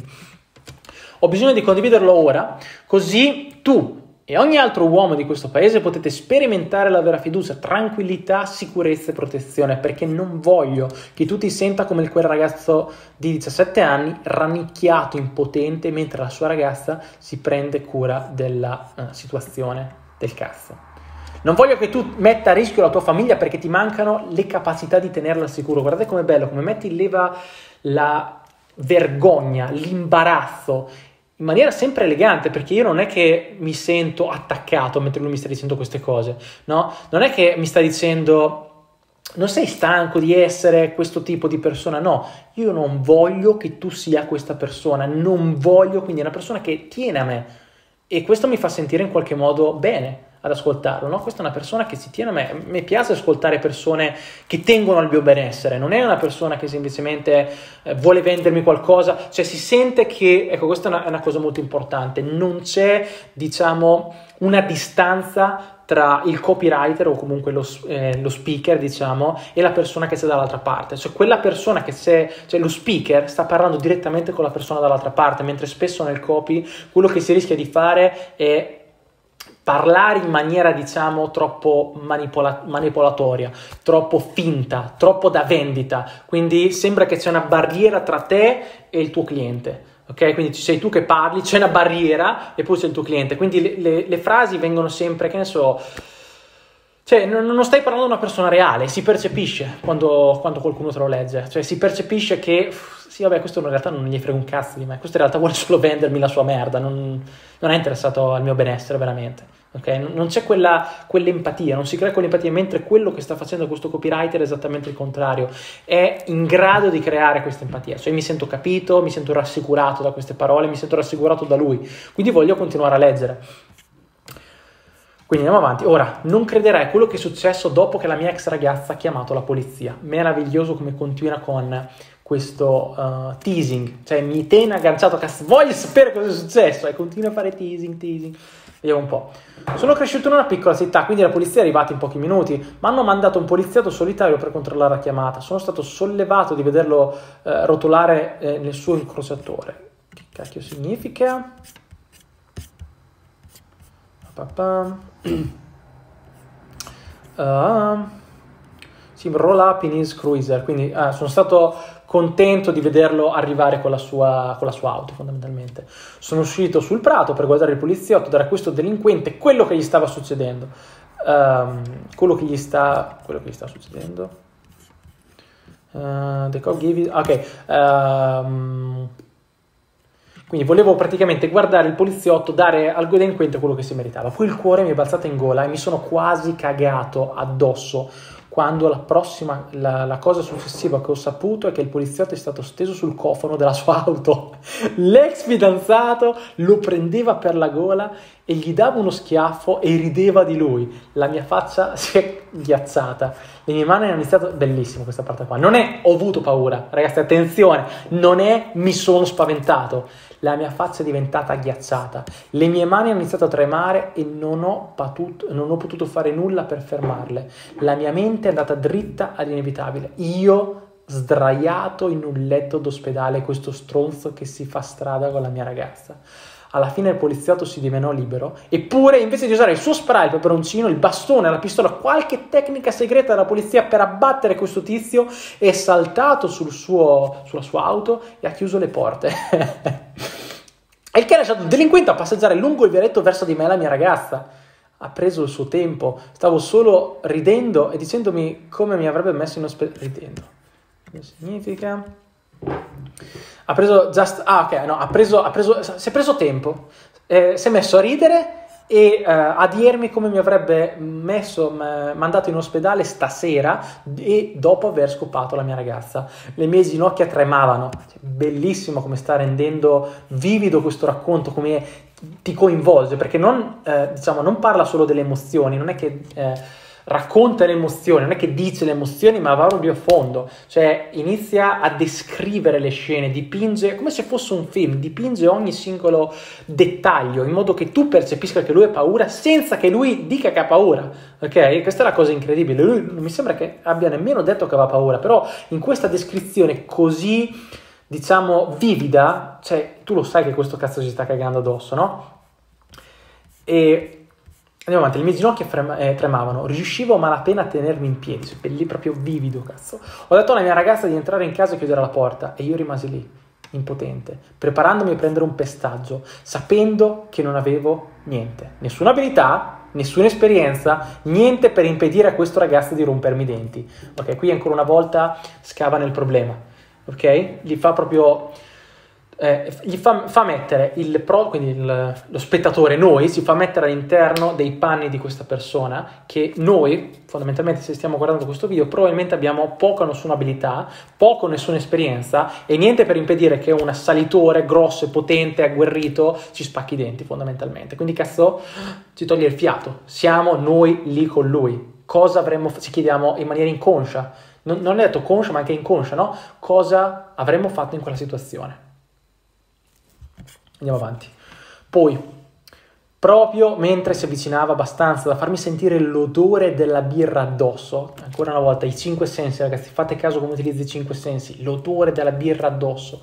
Ho bisogno di condividerlo ora, così tu e ogni altro uomo di questo paese potete sperimentare la vera fiducia, tranquillità, sicurezza e protezione, perché non voglio che tu ti senta come quel ragazzo di 17 anni rannicchiato, impotente, mentre la sua ragazza si prende cura della uh, situazione del cazzo. Non voglio che tu metta a rischio la tua famiglia perché ti mancano le capacità di tenerla al sicuro. Guardate com'è bello, come metti in leva la vergogna, l'imbarazzo, in maniera sempre elegante, perché io non è che mi sento attaccato mentre lui mi sta dicendo queste cose, no? Non è che mi sta dicendo non sei stanco di essere questo tipo di persona, no, io non voglio che tu sia questa persona, non voglio, quindi è una persona che tiene a me. E questo mi fa sentire in qualche modo bene ad ascoltarlo, no? Questa è una persona che si tiene a me, mi piace ascoltare persone che tengono al mio benessere, non è una persona che semplicemente eh, vuole vendermi qualcosa, cioè si sente che, ecco questa è una, è una cosa molto importante, non c'è diciamo una distanza tra il copywriter o comunque lo, eh, lo, speaker, diciamo, e la persona che c'è dall'altra parte. Cioè quella persona che c'è, cioè lo speaker sta parlando direttamente con la persona dall'altra parte, mentre spesso nel copy quello che si rischia di fare è parlare in maniera diciamo troppo manipola- manipolatoria, troppo finta, troppo da vendita, quindi sembra che c'è una barriera tra te e il tuo cliente. Ok, quindi ci sei tu che parli, c'è una barriera e poi c'è il tuo cliente. Quindi le, le, le frasi vengono sempre, che ne so, cioè, non, stai parlando di una persona reale, si percepisce quando, quando, qualcuno te lo legge. Cioè, si percepisce che, sì, vabbè, questo in realtà non gli frega un cazzo di me, questo in realtà vuole solo vendermi la sua merda, non, non è interessato al mio benessere veramente. Okay? Non c'è quella, quell'empatia, non si crea quell'empatia, mentre quello che sta facendo questo copywriter è esattamente il contrario, è in grado di creare questa empatia, cioè mi sento capito, mi sento rassicurato da queste parole, mi sento rassicurato da lui, quindi voglio continuare a leggere. Quindi andiamo avanti. Ora, non crederai quello che è successo dopo che la mia ex ragazza ha chiamato la polizia. Meraviglioso come continua con questo uh, teasing, cioè mi tiene agganciato a cazzo, voglio sapere cosa è successo e continua a fare teasing, teasing. Vediamo un po'. Sono cresciuto in una piccola città, quindi la polizia è arrivata in pochi minuti, ma hanno mandato un poliziotto solitario per controllare la chiamata. Sono stato sollevato di vederlo eh, rotolare eh, nel suo incrociatore. Che cacchio significa? Uh, Sì, roll up in his cruiser, quindi ah, sono stato contento di vederlo arrivare con la, sua, con la sua auto, fondamentalmente. Sono uscito sul prato per guardare il poliziotto, dare a questo delinquente quello che gli stava succedendo. Um, quello, che gli sta, quello che gli sta succedendo. Uh, the cop gave it, ok. Um, quindi volevo praticamente guardare il poliziotto, dare al delinquente quello che si meritava. Poi il cuore mi è balzato in gola e mi sono quasi cagato addosso quando la prossima, la, la, cosa successiva che ho saputo è che il poliziotto è stato steso sul cofano della sua auto. L'ex fidanzato lo prendeva per la gola e gli dava uno schiaffo e rideva di lui. La mia faccia si è ghiacciata. Le mie mani hanno iniziato... Bellissimo questa parte qua. Non è ho avuto paura, ragazzi, attenzione, non è mi sono spaventato la mia faccia è diventata ghiacciata, le mie mani hanno iniziato a tremare e non ho, patuto, non ho potuto fare nulla per fermarle. La mia mente è andata dritta all'inevitabile. Io sdraiato in un letto d'ospedale, questo stronzo che si fa strada con la mia ragazza. Alla fine il poliziotto si divenò libero, eppure invece di usare il suo spray, il peperoncino, il bastone, la pistola, qualche tecnica segreta della polizia per abbattere questo tizio, è saltato sul suo, sulla sua auto e ha chiuso le porte. e che ha lasciato il delinquente a passeggiare lungo il vialetto verso di me la mia ragazza. Ha preso il suo tempo, stavo solo ridendo e dicendomi come mi avrebbe messo in ospedale. Ridendo. Che significa? Ha preso just, ah, ok, no, ha preso, ha preso, si è preso tempo, eh, si è messo a ridere e uh, a dirmi come mi avrebbe messo, m- mandato in ospedale stasera e dopo aver scopato la mia ragazza. Le mie ginocchia tremavano. Cioè, bellissimo come sta rendendo vivido questo racconto, come ti coinvolge, perché non, eh, diciamo, non parla solo delle emozioni, non è che... Eh, racconta le emozioni, non è che dice le emozioni, ma va proprio a fondo, cioè inizia a descrivere le scene, dipinge come se fosse un film, dipinge ogni singolo dettaglio in modo che tu percepisca che lui ha paura senza che lui dica che ha paura, ok? Questa è la cosa incredibile, lui non mi sembra che abbia nemmeno detto che aveva paura, però in questa descrizione così, diciamo, vivida, cioè tu lo sai che questo cazzo si sta cagando addosso, no? E Andiamo avanti, le mie ginocchia frema, eh, tremavano, riuscivo malapena a tenermi in piedi, lì proprio vivido, cazzo. Ho detto alla mia ragazza di entrare in casa e chiudere la porta e io rimasi lì, impotente, preparandomi a prendere un pestaggio, sapendo che non avevo niente, nessuna abilità, nessuna esperienza, niente per impedire a questo ragazzo di rompermi i denti. Ok, qui ancora una volta scava nel problema, ok? Gli fa proprio eh, gli fa, fa, mettere il pro, quindi il, lo spettatore, noi, si fa mettere all'interno dei panni di questa persona che noi, fondamentalmente se stiamo guardando questo video, probabilmente abbiamo poca o nessuna abilità, poco o nessuna esperienza e niente per impedire che un assalitore grosso e potente, agguerrito, ci spacchi i denti fondamentalmente. Quindi cazzo, ci toglie il fiato. Siamo noi lì con lui. Cosa avremmo, ci chiediamo in maniera inconscia, non, non è detto conscia ma anche inconscia, no? Cosa avremmo fatto in quella situazione? Andiamo avanti. Poi, proprio mentre si avvicinava abbastanza da farmi sentire l'odore della birra addosso, ancora una volta i cinque sensi, ragazzi, fate caso come utilizzi i cinque sensi, l'odore della birra addosso.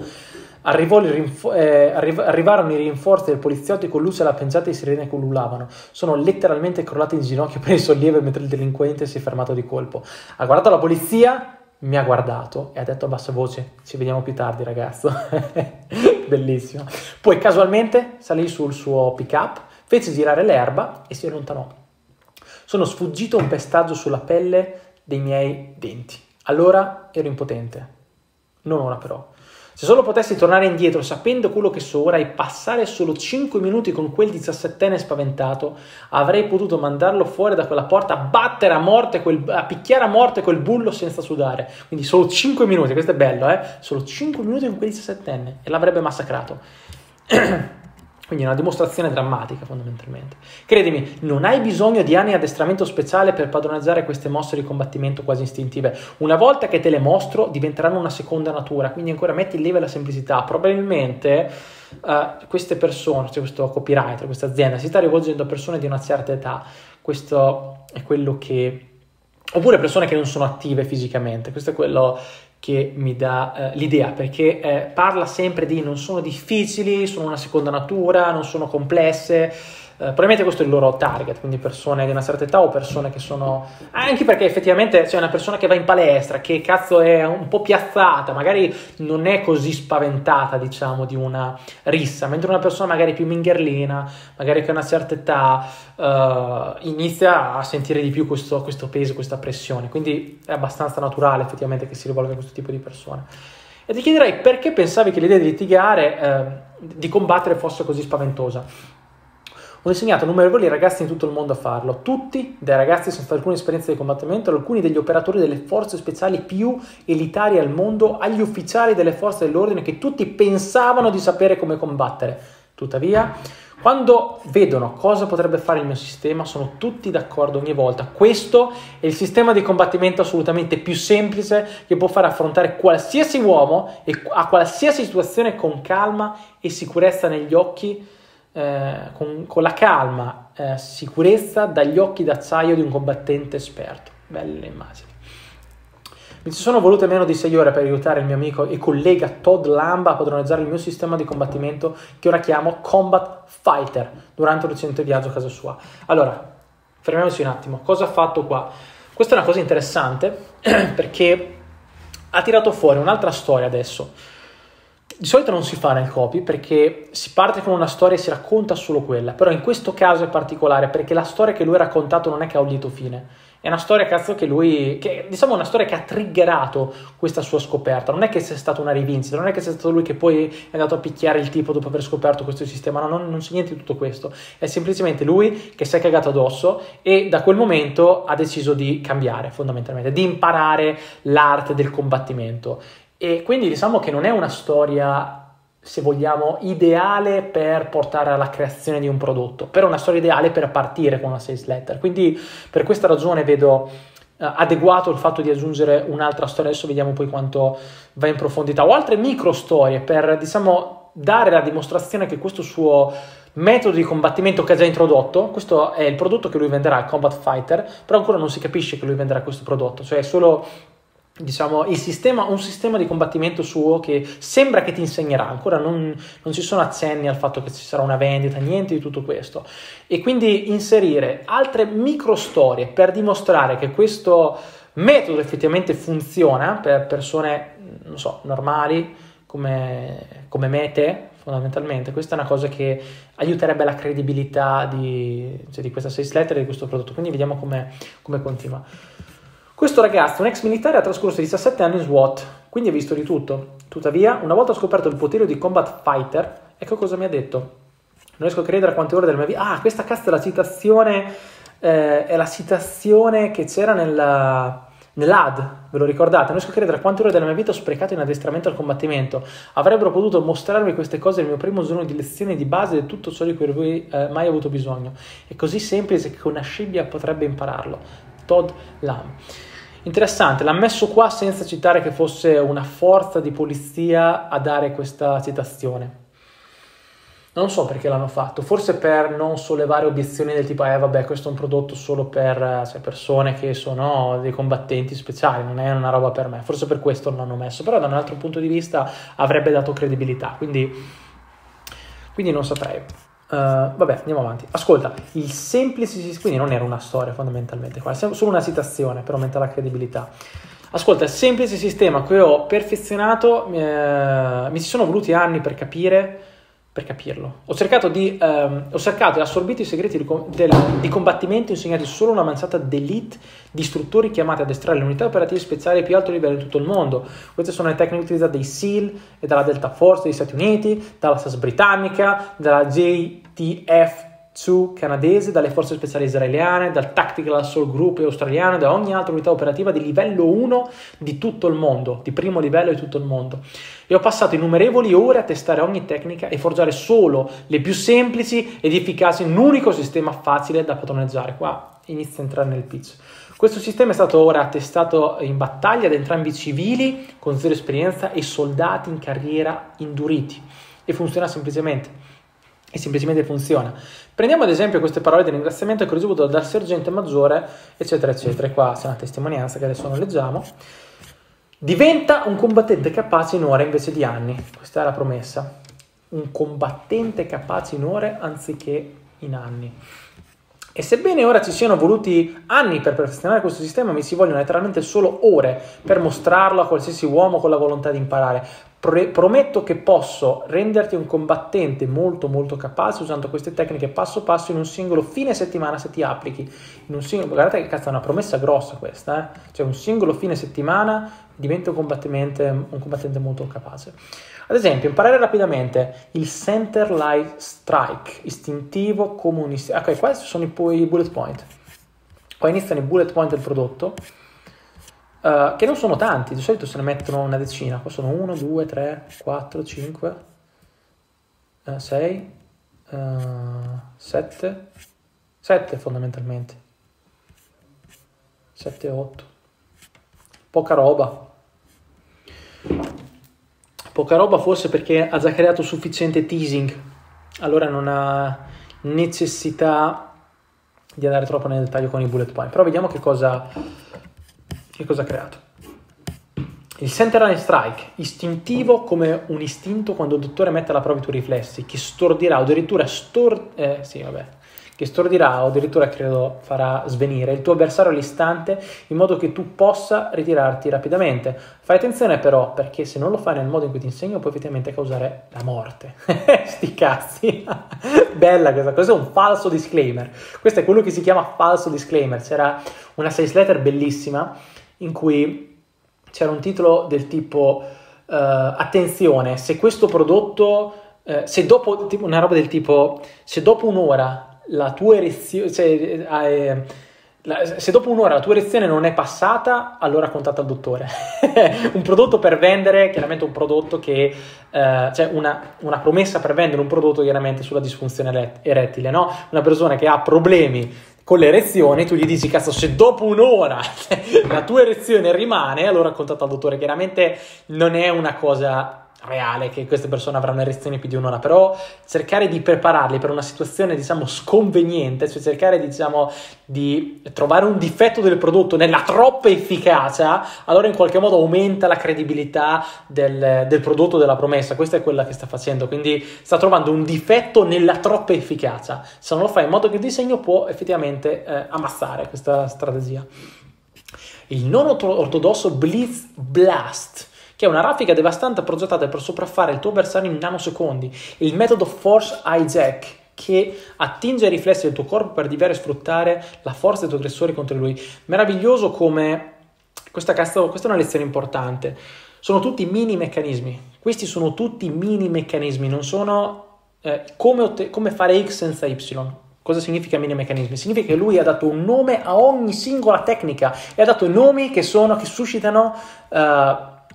Rinfo- eh, arriv- arrivarono i rinforzi del poliziotto con luce lampeggiata e sirene che ullulavano. Sono letteralmente crollati in ginocchio per il sollievo mentre il delinquente si è fermato di colpo. Ha guardato la polizia, mi ha guardato e ha detto a bassa voce: Ci vediamo più tardi, ragazzo. Bellissimo. Poi casualmente salì sul suo pick up, fece girare l'erba e si allontanò. Sono sfuggito un pestaggio sulla pelle dei miei denti. Allora ero impotente. Non ora però. Se solo potessi tornare indietro sapendo quello che so ora e passare solo 5 minuti con quel 17enne spaventato, avrei potuto mandarlo fuori da quella porta, a battere a morte, quel, a picchiare a morte quel bullo senza sudare. Quindi solo 5 minuti, questo è bello, eh? Solo 5 minuti con quel 17enne e l'avrebbe massacrato. Quindi è una dimostrazione drammatica fondamentalmente. Credimi, non hai bisogno di anni di addestramento speciale per padroneggiare queste mosse di combattimento quasi istintive. Una volta che te le mostro diventeranno una seconda natura, quindi ancora metti in lieve la semplicità. Probabilmente uh, queste persone, cioè questo copywriter, questa azienda, si sta rivolgendo a persone di una certa età. Questo è quello che... Oppure persone che non sono attive fisicamente, questo è quello che mi dà eh, l'idea, perché eh, parla sempre di non sono difficili, sono una seconda natura, non sono complesse, probabilmente questo è il loro target, quindi persone di una certa età o persone che sono... Anche perché effettivamente c'è una persona che va in palestra, che cazzo è un po' piazzata, magari non è così spaventata, diciamo, di una rissa, mentre una persona magari più mingherlina, magari che ha una certa età, uh, inizia a sentire di più questo, questo peso, questa pressione. Quindi è abbastanza naturale effettivamente che si rivolga a questo tipo di persone. E ti chiederei perché pensavi che l'idea di litigare, eh, di combattere, fosse così spaventosa. Ho insegnato numerosi ragazzi in tutto il mondo a farlo. Tutti, dai ragazzi senza alcuna esperienza di combattimento, ad alcuni degli operatori delle forze speciali più elitari al mondo, agli ufficiali delle forze dell'ordine che tutti pensavano di sapere come combattere. Tuttavia, quando vedono cosa potrebbe fare il mio sistema, sono tutti d'accordo ogni volta. Questo è il sistema di combattimento assolutamente più semplice che può far affrontare qualsiasi uomo e a qualsiasi situazione con calma e sicurezza negli occhi, eh, con, con, la calma, eh, sicurezza dagli occhi d'acciaio di un combattente esperto. Belle immagini. Mi ci sono volute meno di 6 ore per aiutare il mio amico e collega Todd Lamba a padroneggiare il mio sistema di combattimento che ora chiamo Combat Fighter durante un recente viaggio a casa sua. Allora, fermiamoci un attimo. Cosa ha fatto qua? Questa è una cosa interessante perché ha tirato fuori un'altra storia adesso. Di solito non si fa nel copy perché si parte con una storia e si racconta solo quella, però in questo caso è particolare perché la storia che lui ha raccontato non è che ha un lieto fine è una storia, cazzo, che lui, che, diciamo una storia che ha triggerato questa sua scoperta. Non è che sia stata una rivincita, non è che sia stato lui che poi è andato a picchiare il tipo dopo aver scoperto questo sistema, no, non, non c'è niente di tutto questo. È semplicemente lui che si è cagato addosso e da quel momento ha deciso di cambiare, fondamentalmente, di imparare l'arte del combattimento. E quindi diciamo che non è una storia se vogliamo, ideale per portare alla creazione di un prodotto, però una storia ideale per partire con una sales letter. Quindi per questa ragione vedo uh, adeguato il fatto di aggiungere un'altra storia, adesso vediamo poi quanto va in profondità, o altre micro storie per, diciamo, dare la dimostrazione che questo suo metodo di combattimento che ha già introdotto, questo è il prodotto che lui venderà, il Combat Fighter, però ancora non si capisce che lui venderà questo prodotto, cioè è solo diciamo, sistema, un sistema di combattimento suo che sembra che ti insegnerà, ancora non, non, ci sono accenni al fatto che ci sarà una vendita, niente di tutto questo. E quindi inserire altre micro storie per dimostrare che questo metodo effettivamente funziona per persone, non so, normali come, come me e te, fondamentalmente. Questa è una cosa che aiuterebbe la credibilità di, cioè, di questa sales letter e di questo prodotto. Quindi vediamo come continua. Questo ragazzo, un ex militare, ha trascorso 17 anni in SWAT, quindi ha visto di tutto. Tuttavia, una volta scoperto il potere di combat fighter, ecco cosa mi ha detto. Non riesco a credere a quante ore della mia vita. Ah, questa cazzo è la citazione. Eh, è la citazione che c'era nella, nell'ad, ve lo ricordate? Non riesco a credere a quante ore della mia vita ho sprecato in addestramento al combattimento. Avrebbero potuto mostrarmi queste cose nel mio primo giorno di lezione di base di tutto ciò di cui avevo eh, mai avuto bisogno. È così semplice che una scimmia potrebbe impararlo. Todd Lam. Interessante, l'ha messo qua senza citare che fosse una forza di polizia a dare questa citazione. Non so perché l'hanno fatto, forse per non sollevare obiezioni del tipo, eh vabbè, questo è un prodotto solo per cioè, persone che sono dei combattenti speciali, non è una roba per me, forse per questo non l'hanno messo, però da un altro punto di vista avrebbe dato credibilità, quindi, quindi non saprei. Uh, vabbè, andiamo avanti. Ascolta, il semplice, quindi non era una storia fondamentalmente, qua, è solo una citazione per aumentare la credibilità. Ascolta, il semplice sistema che ho perfezionato, eh, mi ci sono voluti anni per capire per capirlo. Ho cercato di, ehm, ho cercato e assorbito i segreti di, del, di combattimento insegnati solo una manciata d'elite di istruttori chiamati ad addestrare le unità operative speciali a più alto livello di tutto il mondo. Queste sono le tecniche utilizzate dai SEAL e dalla Delta Force degli Stati Uniti, dalla SAS britannica, dalla JTF 2 canadese, dalle forze speciali israeliane, dal Tactical Assault Group australiano, da ogni altra unità operativa di livello 1 di tutto il mondo, di primo livello di tutto il mondo. E ho passato innumerevoli ore a testare ogni tecnica e forgiare solo le più semplici ed efficaci in un unico sistema facile da padroneggiare. Qua inizia a entrare nel pitch. Questo sistema è stato ora testato in battaglia da entrambi i civili con zero esperienza e soldati in carriera induriti e funziona semplicemente e semplicemente funziona. Prendiamo ad esempio queste parole di ringraziamento che ho ricevuto dal sergente maggiore, eccetera, eccetera. E qua c'è una testimonianza che adesso non leggiamo. Diventa un combattente capace in ore invece di anni. Questa è la promessa. Un combattente capace in ore anziché in anni. E sebbene ora ci siano voluti anni per perfezionare questo sistema, mi si vogliono letteralmente solo ore per mostrarlo a qualsiasi uomo con la volontà di imparare. Pre- prometto che posso renderti un combattente molto molto capace usando queste tecniche passo passo in un singolo fine settimana se ti applichi. In un singolo, guardate che cazzo è una promessa grossa questa, eh? Cioè un singolo fine settimana diventi un combattente, un combattente molto capace. Ad esempio, imparare rapidamente il center light strike, istintivo comunista. Ok, questi sono i, i bullet point. Qua iniziano i bullet point del prodotto, uh, che non sono tanti, di solito se ne mettono una decina. Qua sono 1, 2, 3, 4, 5, 6, 7, 7 fondamentalmente. 7, 8. Poca roba Poca roba forse perché ha già creato sufficiente teasing, allora non ha necessità di andare troppo nel dettaglio con i bullet point. Però vediamo che cosa, che cosa ha creato. Il center line strike, istintivo come un istinto quando il dottore mette alla prova i tuoi riflessi, che stordirà o addirittura stor... Eh, sì, vabbè che stordirà o addirittura credo farà svenire il tuo avversario all'istante in modo che tu possa ritirarti rapidamente. Fai attenzione però perché se non lo fai nel modo in cui ti insegno può effettivamente causare la morte. Sti cazzi. Bella questa cosa, è un falso disclaimer. Questo è quello che si chiama falso disclaimer. C'era una sales letter bellissima in cui c'era un titolo del tipo uh, attenzione, se questo prodotto uh, se dopo tipo, una roba del tipo se dopo un'ora la tua erezione, cioè, eh, la, se dopo un'ora la tua erezione non è passata, allora contatta il dottore. un prodotto per vendere, chiaramente un prodotto che, eh, cioè una, una, promessa per vendere un prodotto chiaramente sulla disfunzione erettile, no? Una persona che ha problemi con l'erezione, tu gli dici, cazzo, se dopo un'ora la tua erezione rimane, allora contatta il dottore. Chiaramente non è una cosa reale che queste persone avranno erezioni più di un'ora, però cercare di prepararli per una situazione, diciamo, sconveniente, cioè cercare, diciamo, di trovare un difetto del prodotto nella troppa efficacia, allora in qualche modo aumenta la credibilità del, del prodotto, della promessa. Questa è quella che sta facendo, quindi sta trovando un difetto nella troppa efficacia. Se non lo fai in modo che il disegno può effettivamente eh, ammazzare questa strategia. Il non ortodosso Blitz Blast che è una raffica devastante progettata per sopraffare il tuo avversario in nanosecondi. Il metodo Force Hijack, che attinge ai riflessi del tuo corpo per diverre sfruttare la forza dei tuoi aggressori contro lui. Meraviglioso come questa, questa è una lezione importante. Sono tutti mini meccanismi. Questi sono tutti mini meccanismi, non sono eh, come, otte- come fare X senza Y. Cosa significa mini meccanismi? Significa che lui ha dato un nome a ogni singola tecnica e ha dato nomi che, sono, che suscitano uh,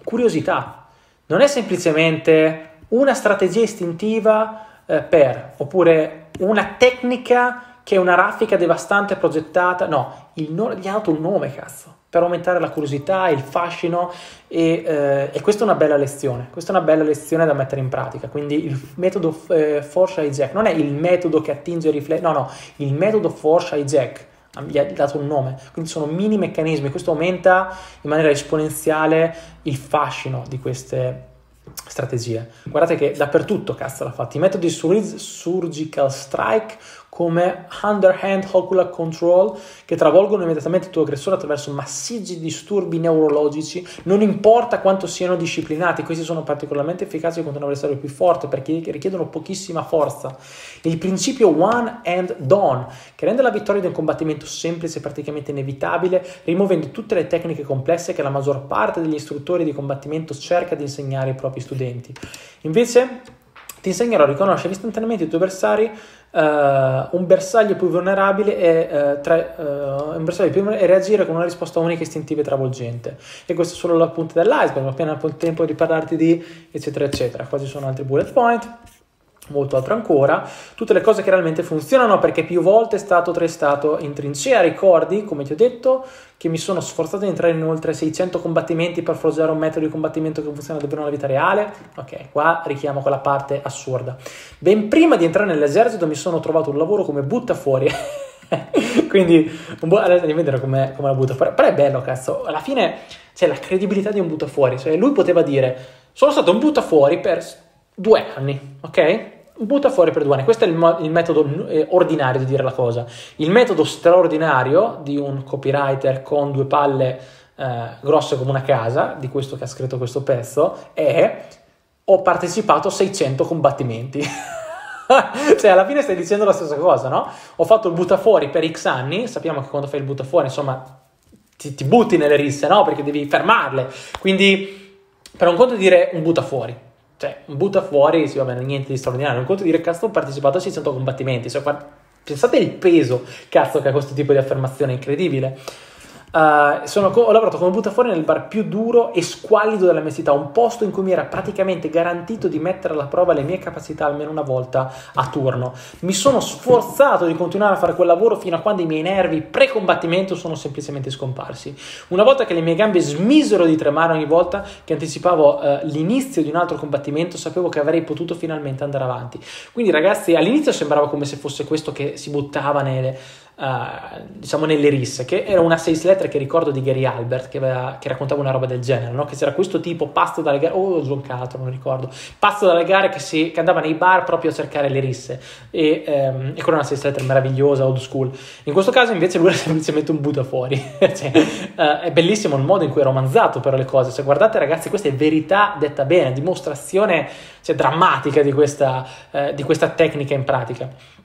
curiosità. Non è semplicemente una strategia istintiva eh, per, oppure una tecnica che è una raffica devastante progettata. No, il no- gli ha dato un nome, cazzo, per aumentare la curiosità, il fascino e, eh, e, questa è una bella lezione. Questa è una bella lezione da mettere in pratica. Quindi il metodo eh, Force Hijack non è il metodo che attinge i riflessi, no, no, il metodo Force Hijack gli ha dato un nome, quindi sono mini meccanismi, questo aumenta in maniera esponenziale il fascino di queste strategie. Guardate che dappertutto cazzo l'ha fatto, i metodi surgical strike come underhand ocular control che travolgono immediatamente il tuo aggressore attraverso massicci disturbi neurologici, non importa quanto siano disciplinati, questi sono particolarmente efficaci contro un avversario più forte perché richiedono pochissima forza. Il principio one and done che rende la vittoria di un combattimento semplice e praticamente inevitabile, rimuovendo tutte le tecniche complesse che la maggior parte degli istruttori di combattimento cerca di insegnare ai propri studenti. Invece ti insegnerò a riconoscere istantaneamente i tuoi avversari Uh, un bersaglio più vulnerabile e, uh, tra, uh, bersaglio più e reagire con una risposta unica, istintiva e travolgente. E questo è solo la punta dell'iceberg, appena ho il tempo di parlarti di eccetera eccetera. Qua ci sono altri bullet point molto altro ancora, tutte le cose che realmente funzionano perché più volte è stato testato in trincea, ricordi, come ti ho detto, che mi sono sforzato di entrare in oltre 600 combattimenti per forgiare un metodo di combattimento che funziona davvero nella vita reale, ok, qua richiamo quella parte assurda. Ben prima di entrare nell'esercito mi sono trovato un lavoro come buttafuori, quindi un bu- adesso devi vedere come, la butta fuori, però è bello cazzo, alla fine c'è la credibilità di un buttafuori, cioè lui poteva dire sono stato un buttafuori per due anni, ok? Butta fuori per due anni. Questo è il, il metodo eh, ordinario di dire la cosa. Il metodo straordinario di un copywriter con due palle eh, grosse come una casa, di questo che ha scritto questo pezzo, è ho partecipato a 600 combattimenti. cioè, alla fine stai dicendo la stessa cosa, no? Ho fatto il buttafuori per X anni, sappiamo che quando fai il buttafuori, insomma, ti, ti butti nelle risse, no? Perché devi fermarle. Quindi, per un conto di dire un buttafuori, cioè, un buttafuori, sì, va bene, niente di straordinario, un conto di dire, cazzo, ho partecipato a 600 combattimenti, cioè, pensate il peso, cazzo, che ha questo tipo di affermazione incredibile. Uh, sono, ho lavorato come buttafuori nel bar più duro e squallido della mia città, un posto in cui mi era praticamente garantito di mettere alla prova le mie capacità almeno una volta a turno. Mi sono sforzato di continuare a fare quel lavoro fino a quando i miei nervi pre-combattimento sono semplicemente scomparsi. Una volta che le mie gambe smisero di tremare ogni volta che anticipavo uh, l'inizio di un altro combattimento, sapevo che avrei potuto finalmente andare avanti. Quindi ragazzi, all'inizio sembrava come se fosse questo che si buttava nelle uh, diciamo nelle risse, che era una sales letter che ricordo di Gary Albert che, aveva, che raccontava una roba del genere, no? che c'era questo tipo pazzo dalle gare, oh John non ricordo, pazzo dalle gare che, si, che, andava nei bar proprio a cercare le risse e, um, e con una sales letter meravigliosa, old school. In questo caso invece lui era semplicemente un butta fuori, cioè, uh, è bellissimo il modo in cui è romanzato però le cose, se guardate ragazzi questa è verità detta bene, dimostrazione cioè, drammatica di questa, uh, di questa tecnica in pratica.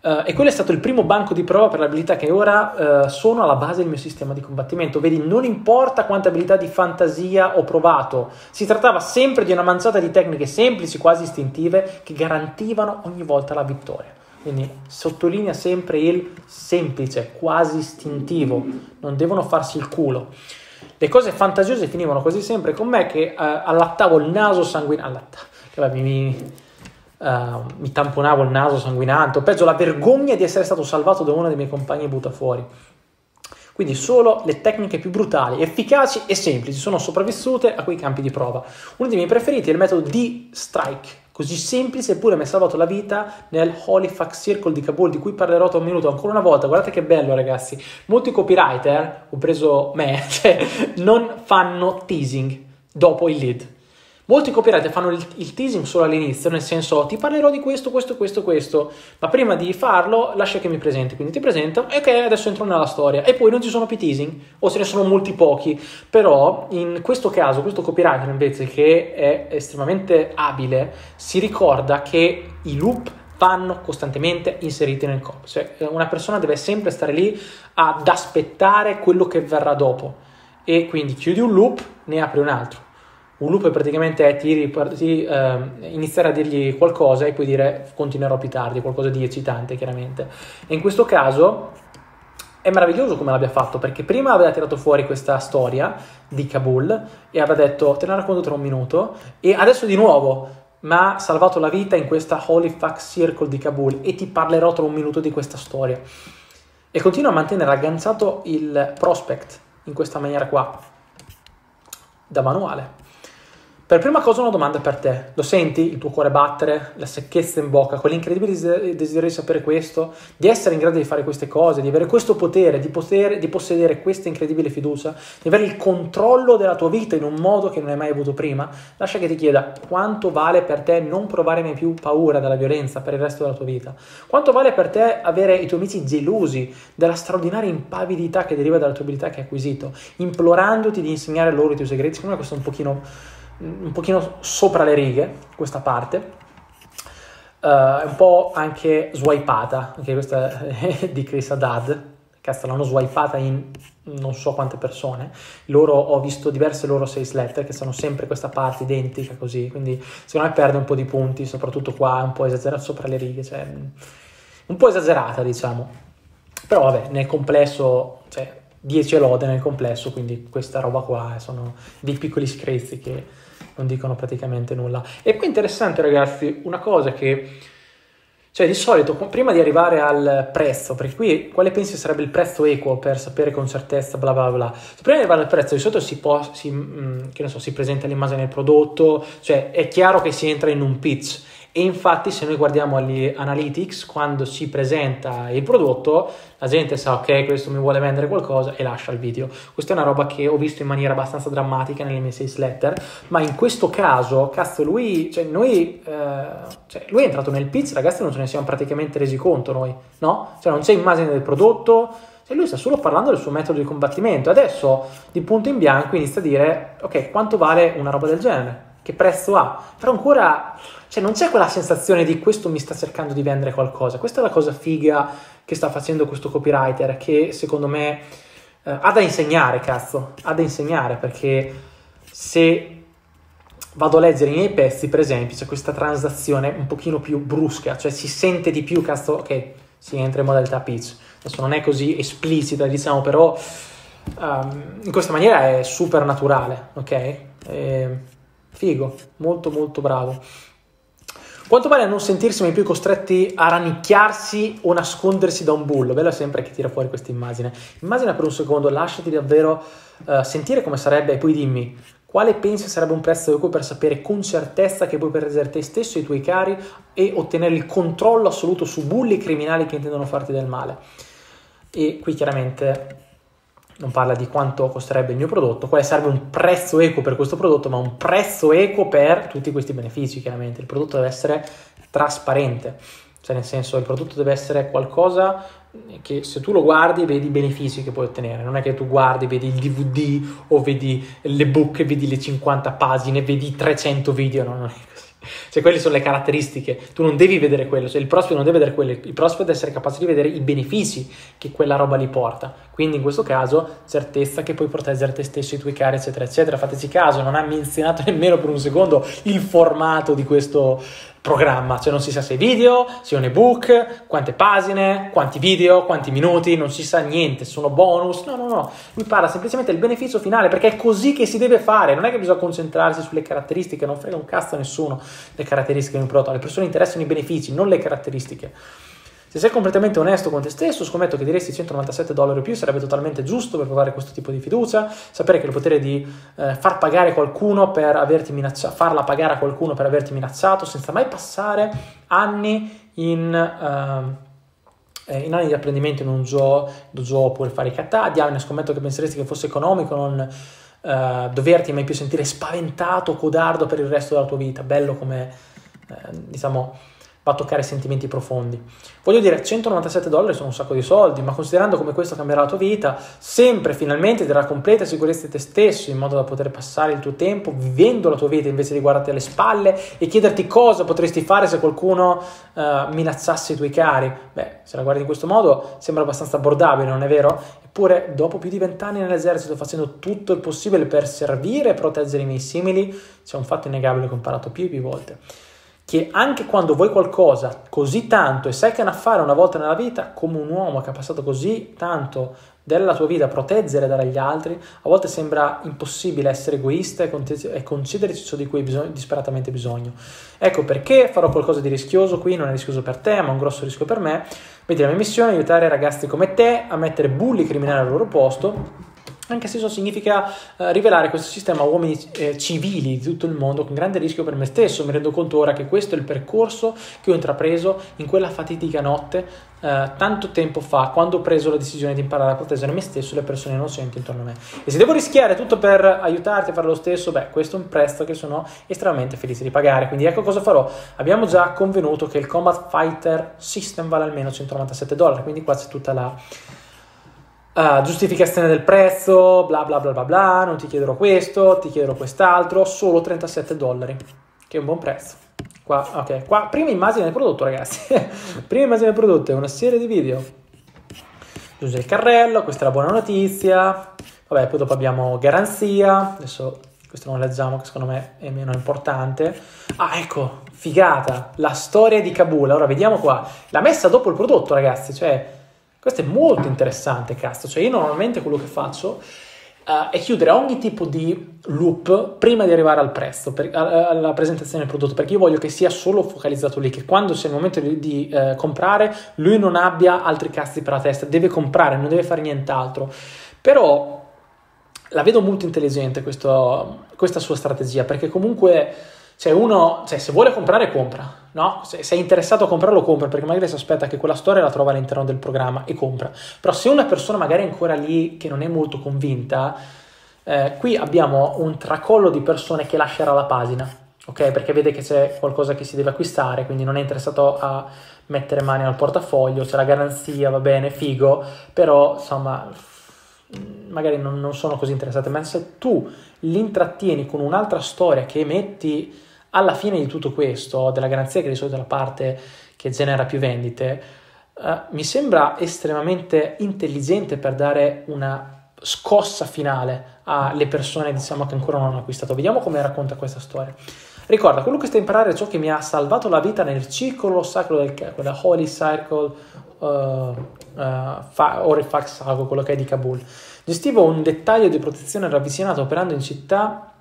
Uh, e quello è stato il primo banco di prova per le abilità che ora uh, sono alla base del mio sistema di combattimento. Vedi, non importa quante abilità di fantasia ho provato, si trattava sempre di una manciata di tecniche semplici, quasi istintive, che garantivano ogni volta la vittoria. Quindi sottolinea sempre il semplice, quasi istintivo, non devono farsi il culo. Le cose fantasiose finivano quasi sempre con me che uh, allattavo il naso sanguinante. Allattavo, vabbè, mi Uh, mi tamponavo il naso sanguinante, o peggio la vergogna di essere stato salvato da uno dei miei compagni e butta fuori. Quindi solo le tecniche più brutali, efficaci e semplici sono sopravvissute a quei campi di prova. Uno dei miei preferiti è il metodo D-Strike, così semplice eppure mi ha salvato la vita nel Halifax Circle di Kabul, di cui parlerò tra un minuto ancora una volta. Guardate che bello ragazzi, molti copywriter, ho preso me, cioè, non fanno teasing dopo il lead Molti copywriter fanno il, il, teasing solo all'inizio, nel senso ti parlerò di questo, questo, questo, questo, ma prima di farlo lascia che mi presenti, quindi ti presento e ok, adesso entro nella storia e poi non ci sono più teasing o ce ne sono molti pochi, però in questo caso questo copywriter invece che è estremamente abile si ricorda che i loop vanno costantemente inseriti nel copy, cioè una persona deve sempre stare lì ad aspettare quello che verrà dopo. E quindi chiudi un loop, ne apri un altro un loop praticamente è ti, eh, iniziare a dirgli qualcosa e poi dire continuerò più tardi, qualcosa di eccitante chiaramente. E in questo caso è meraviglioso come l'abbia fatto perché prima aveva tirato fuori questa storia di Kabul e aveva detto te la racconto tra un minuto e adesso di nuovo mi ha salvato la vita in questa Holy Fuck Circle di Kabul e ti parlerò tra un minuto di questa storia. E continua a mantenere agganciato il prospect in questa maniera qua, da manuale. Per prima cosa una domanda per te. Lo senti il tuo cuore battere, la secchezza in bocca, quell'incredibile desiderio di sapere questo, di essere in grado di fare queste cose, di avere questo potere, di, poter, di possedere questa incredibile fiducia, di avere il controllo della tua vita in un modo che non hai mai avuto prima? Lascia che ti chieda quanto vale per te non provare mai più paura della violenza per il resto della tua vita? Quanto vale per te avere i tuoi amici gelosi della straordinaria impavidità che deriva dalla tua abilità che hai acquisito, implorandoti di insegnare loro i tuoi segreti? Secondo me questo è un pochino un pochino sopra le righe, questa parte, uh, è un po' anche swipata, anche questa è di Chris Haddad, cazzo l'hanno swipata in non so quante persone, loro, ho visto diverse loro sales letter che sono sempre questa parte identica così, quindi secondo me perde un po' di punti, soprattutto qua, è un po' esagerata sopra le righe, cioè un po' esagerata diciamo, però vabbè, nel complesso, cioè 10 lode nel complesso, quindi questa roba qua sono dei piccoli screzi che non dicono praticamente nulla. E poi interessante ragazzi, una cosa che, cioè di solito prima di arrivare al prezzo, perché qui quale pensi sarebbe il prezzo equo per sapere con certezza bla bla bla, prima di arrivare al prezzo di solito si, può, si, mm, so, si presenta l'immagine del prodotto, cioè è chiaro che si entra in un pitch E infatti se noi guardiamo gli analytics, quando si presenta il prodotto, la gente sa ok, questo mi vuole vendere qualcosa e lascia il video. Questa è una roba che ho visto in maniera abbastanza drammatica nelle mie sales letter, ma in questo caso, cazzo, lui, cioè noi, eh, cioè, lui è entrato nel pitch, ragazzi, non ce ne siamo praticamente resi conto noi, no? Cioè non c'è immagine del prodotto, cioè lui sta solo parlando del suo metodo di combattimento. Adesso, di punto in bianco, inizia a dire, ok, quanto vale una roba del genere? Che prezzo ha? Però ancora cioè non c'è quella sensazione di questo mi sta cercando di vendere qualcosa. Questa è la cosa figa che sta facendo questo copywriter che secondo me eh, ha da insegnare, cazzo, ha da insegnare perché se vado a leggere i miei pezzi, per esempio, c'è questa transazione un pochino più brusca, cioè si sente di più, cazzo, ok, si entra in modalità pitch. Adesso non è così esplicita, diciamo, però um, in questa maniera è super naturale, ok? E, figo, molto molto bravo. Quanto vale a non sentirsi mai più costretti a rannicchiarsi o nascondersi da un bullo? Bella sempre che tira fuori questa immagine. Immagina per un secondo, lasciati davvero uh, sentire come sarebbe e poi dimmi quale pensi sarebbe un prezzo equo per sapere con certezza che puoi perdere te stesso e i tuoi cari e ottenere il controllo assoluto su bulli criminali che intendono farti del male? E qui chiaramente non parla di quanto costerebbe il mio prodotto, quale sarebbe un prezzo equo per questo prodotto, ma un prezzo equo per tutti questi benefici, chiaramente. Il prodotto deve essere trasparente, cioè nel senso il prodotto deve essere qualcosa che se tu lo guardi vedi i benefici che puoi ottenere, non è che tu guardi, vedi il DVD o vedi l'ebook, vedi le 50 pagine, vedi 300 video, no, non è così. Cioè, quelle sono le caratteristiche. Tu non devi vedere quello, cioè, il prospect non deve vedere quello, il prospect deve essere capace di vedere i benefici che quella roba gli porta. Quindi, in questo caso, certezza che puoi proteggere te stesso, i tuoi cari, eccetera, eccetera. Fateci caso, non ha menzionato nemmeno per un secondo il formato di questo programma, cioè non si sa se è video, se un ebook, quante pagine, quanti video, quanti minuti, non si sa niente, sono bonus, no, no, no, lui parla semplicemente del beneficio finale perché è così che si deve fare, non è che bisogna concentrarsi sulle caratteristiche, non frega un cazzo a nessuno le caratteristiche di un prodotto, alle persone interessano i benefici, non le caratteristiche. Se sei completamente onesto con te stesso, scommetto che diresti 197 dollari o più sarebbe totalmente giusto per provare questo tipo di fiducia, sapere che il potere di eh, far pagare qualcuno per averti minacciato, farla pagare a qualcuno per averti minacciato, senza mai passare anni in... Uh, in anni di apprendimento in un gioco, dojo puoi fare i kata, diamine, scommetto che penseresti che fosse economico non uh, doverti mai più sentire spaventato, codardo per il resto della tua vita, bello come, uh, diciamo, va a toccare sentimenti profondi. Voglio dire, 197 dollari sono un sacco di soldi, ma considerando come questo cambierà la tua vita, sempre finalmente darà completa sicurezza di te stesso, in modo da poter passare il tuo tempo vivendo la tua vita invece di guardarti alle spalle e chiederti cosa potresti fare se qualcuno uh, minacciasse i tuoi cari. Beh, se la guardi in questo modo sembra abbastanza abbordabile, non è vero? Eppure, dopo più di vent'anni nell'esercito, facendo tutto il possibile per servire e proteggere i miei simili, c'è un fatto innegabile che ho imparato più e più volte che anche quando vuoi qualcosa così tanto e sai che è un affare una volta nella vita, come un uomo che ha passato così tanto della tua vita a proteggere e dare agli altri, a volte sembra impossibile essere egoista e, conte- ciò di cui hai bisog- disperatamente bisogno. Ecco perché farò qualcosa di rischioso qui, non è rischioso per te, ma un grosso rischio per me. Vedi, la mia missione è aiutare ragazzi come te a mettere bulli criminali al loro posto anche se ciò significa eh, rivelare questo sistema a uomini eh, civili di tutto il mondo con grande rischio per me stesso. Mi rendo conto ora che questo è il percorso che ho intrapreso in quella fatidica notte eh, tanto tempo fa, quando ho preso la decisione di imparare a proteggere me stesso e le persone innocenti intorno a me. E se devo rischiare tutto per aiutarti a fare lo stesso, beh, questo è un prezzo che sono estremamente felice di pagare. Quindi ecco cosa farò. Abbiamo già convenuto che il Combat Fighter System vale almeno 197 dollari, quindi qua c'è tutta la uh, giustificazione del prezzo, bla bla bla bla bla, non ti chiederò questo, ti chiederò quest'altro, solo 37 dollari, che è un buon prezzo. Qua, ok, qua, prima immagine del prodotto ragazzi, prima immagine del prodotto è una serie di video. Giunge il carrello, questa è la buona notizia, vabbè, poi dopo abbiamo garanzia, adesso questo non leggiamo che secondo me è meno importante. Ah, ecco, figata, la storia di Kabul. Ora vediamo qua, la messa dopo il prodotto, ragazzi, cioè questo è molto interessante, cazzo. Cioè, io normalmente quello che faccio uh, è chiudere ogni tipo di loop prima di arrivare al prezzo, per, alla presentazione del prodotto, perché io voglio che sia solo focalizzato lì, che quando sia il momento di, di uh, comprare, lui non abbia altri cazzi per la testa, deve comprare, non deve fare nient'altro. Però la vedo molto intelligente questo, questa sua strategia, perché comunque Cioè, uno, cioè, se vuole comprare, compra, no? Se, se, è interessato a comprarlo, compra, perché magari si aspetta che quella storia la trova all'interno del programma e compra. Però se una persona magari è ancora lì che non è molto convinta, eh, qui abbiamo un tracollo di persone che lascerà la pagina, ok? Perché vede che c'è qualcosa che si deve acquistare, quindi non è interessato a mettere mani al portafoglio, c'è la garanzia, va bene, figo, però insomma magari non, non sono così interessate, ma se tu li intrattieni con un'altra storia che metti alla fine di tutto questo, della garanzia che di solito è la parte che genera più vendite, eh, mi sembra estremamente intelligente per dare una scossa finale alle persone diciamo, che ancora non hanno acquistato. Vediamo come racconta questa storia. Ricorda, quello che sta a imparare è ciò che mi ha salvato la vita nel circolo sacro del quella Holy Circle uh, uh, fa, Orifax quello che è di Kabul. Gestivo un dettaglio di protezione ravvicinato operando in città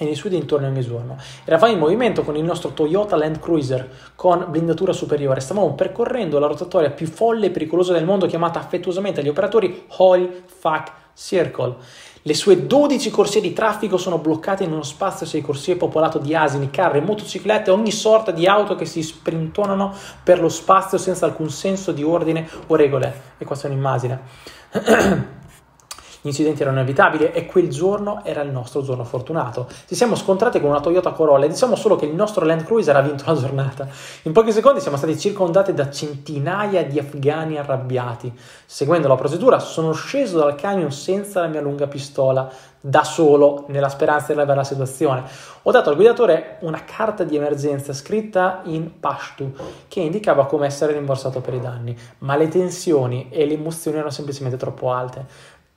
e nei suoi dintorni ogni giorno. Eravamo in movimento con il nostro Toyota Land Cruiser con blindatura superiore. Stavamo percorrendo la rotatoria più folle e pericolosa del mondo chiamata affettuosamente agli operatori Holy Fuck Circle. Le sue 12 corsie di traffico sono bloccate in uno spazio 6 corsie popolato di asini, carri, motociclette e ogni sorta di auto che si sprintonano per lo spazio senza alcun senso di ordine o regole. E qua c'è un'immagine. Gli incidenti erano inevitabili e quel giorno era il nostro giorno fortunato. Ci siamo scontrati con una Toyota Corolla e diciamo solo che il nostro Land Cruiser ha vinto la giornata. In pochi secondi siamo stati circondati da centinaia di afghani arrabbiati. Seguendo la procedura sono sceso dal camion senza la mia lunga pistola, da solo, nella speranza di rilevare la situazione. Ho dato al guidatore una carta di emergenza scritta in Pashtu che indicava come essere rimborsato per i danni, ma le tensioni e le emozioni erano semplicemente troppo alte.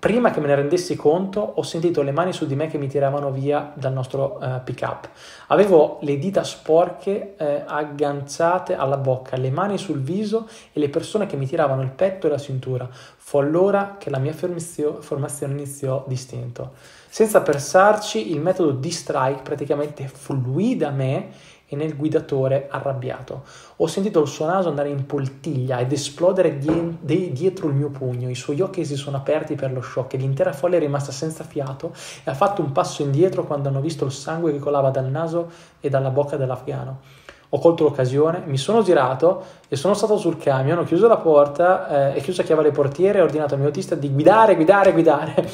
Prima che me ne rendessi conto, ho sentito le mani su di me che mi tiravano via dal nostro uh, pick-up. Avevo le dita sporche eh, agganciate alla bocca, le mani sul viso e le persone che mi tiravano il petto e la cintura. Fu allora che la mia formizio- formazione iniziò distinto. Senza pensarci, il metodo di strike praticamente fluì da me e nel guidatore arrabbiato. Ho sentito il suo naso andare in poltiglia ed esplodere die- de- dietro il mio pugno. I suoi occhi si sono aperti per lo shock e l'intera folla è rimasta senza fiato e ha fatto un passo indietro quando hanno visto il sangue che colava dal naso e dalla bocca dell'afgano. Ho colto l'occasione, mi sono girato e sono stato sul camion, ho chiuso la porta eh, e chiuso a chiave le portiere e ho ordinato al mio autista di guidare, guidare, guidare.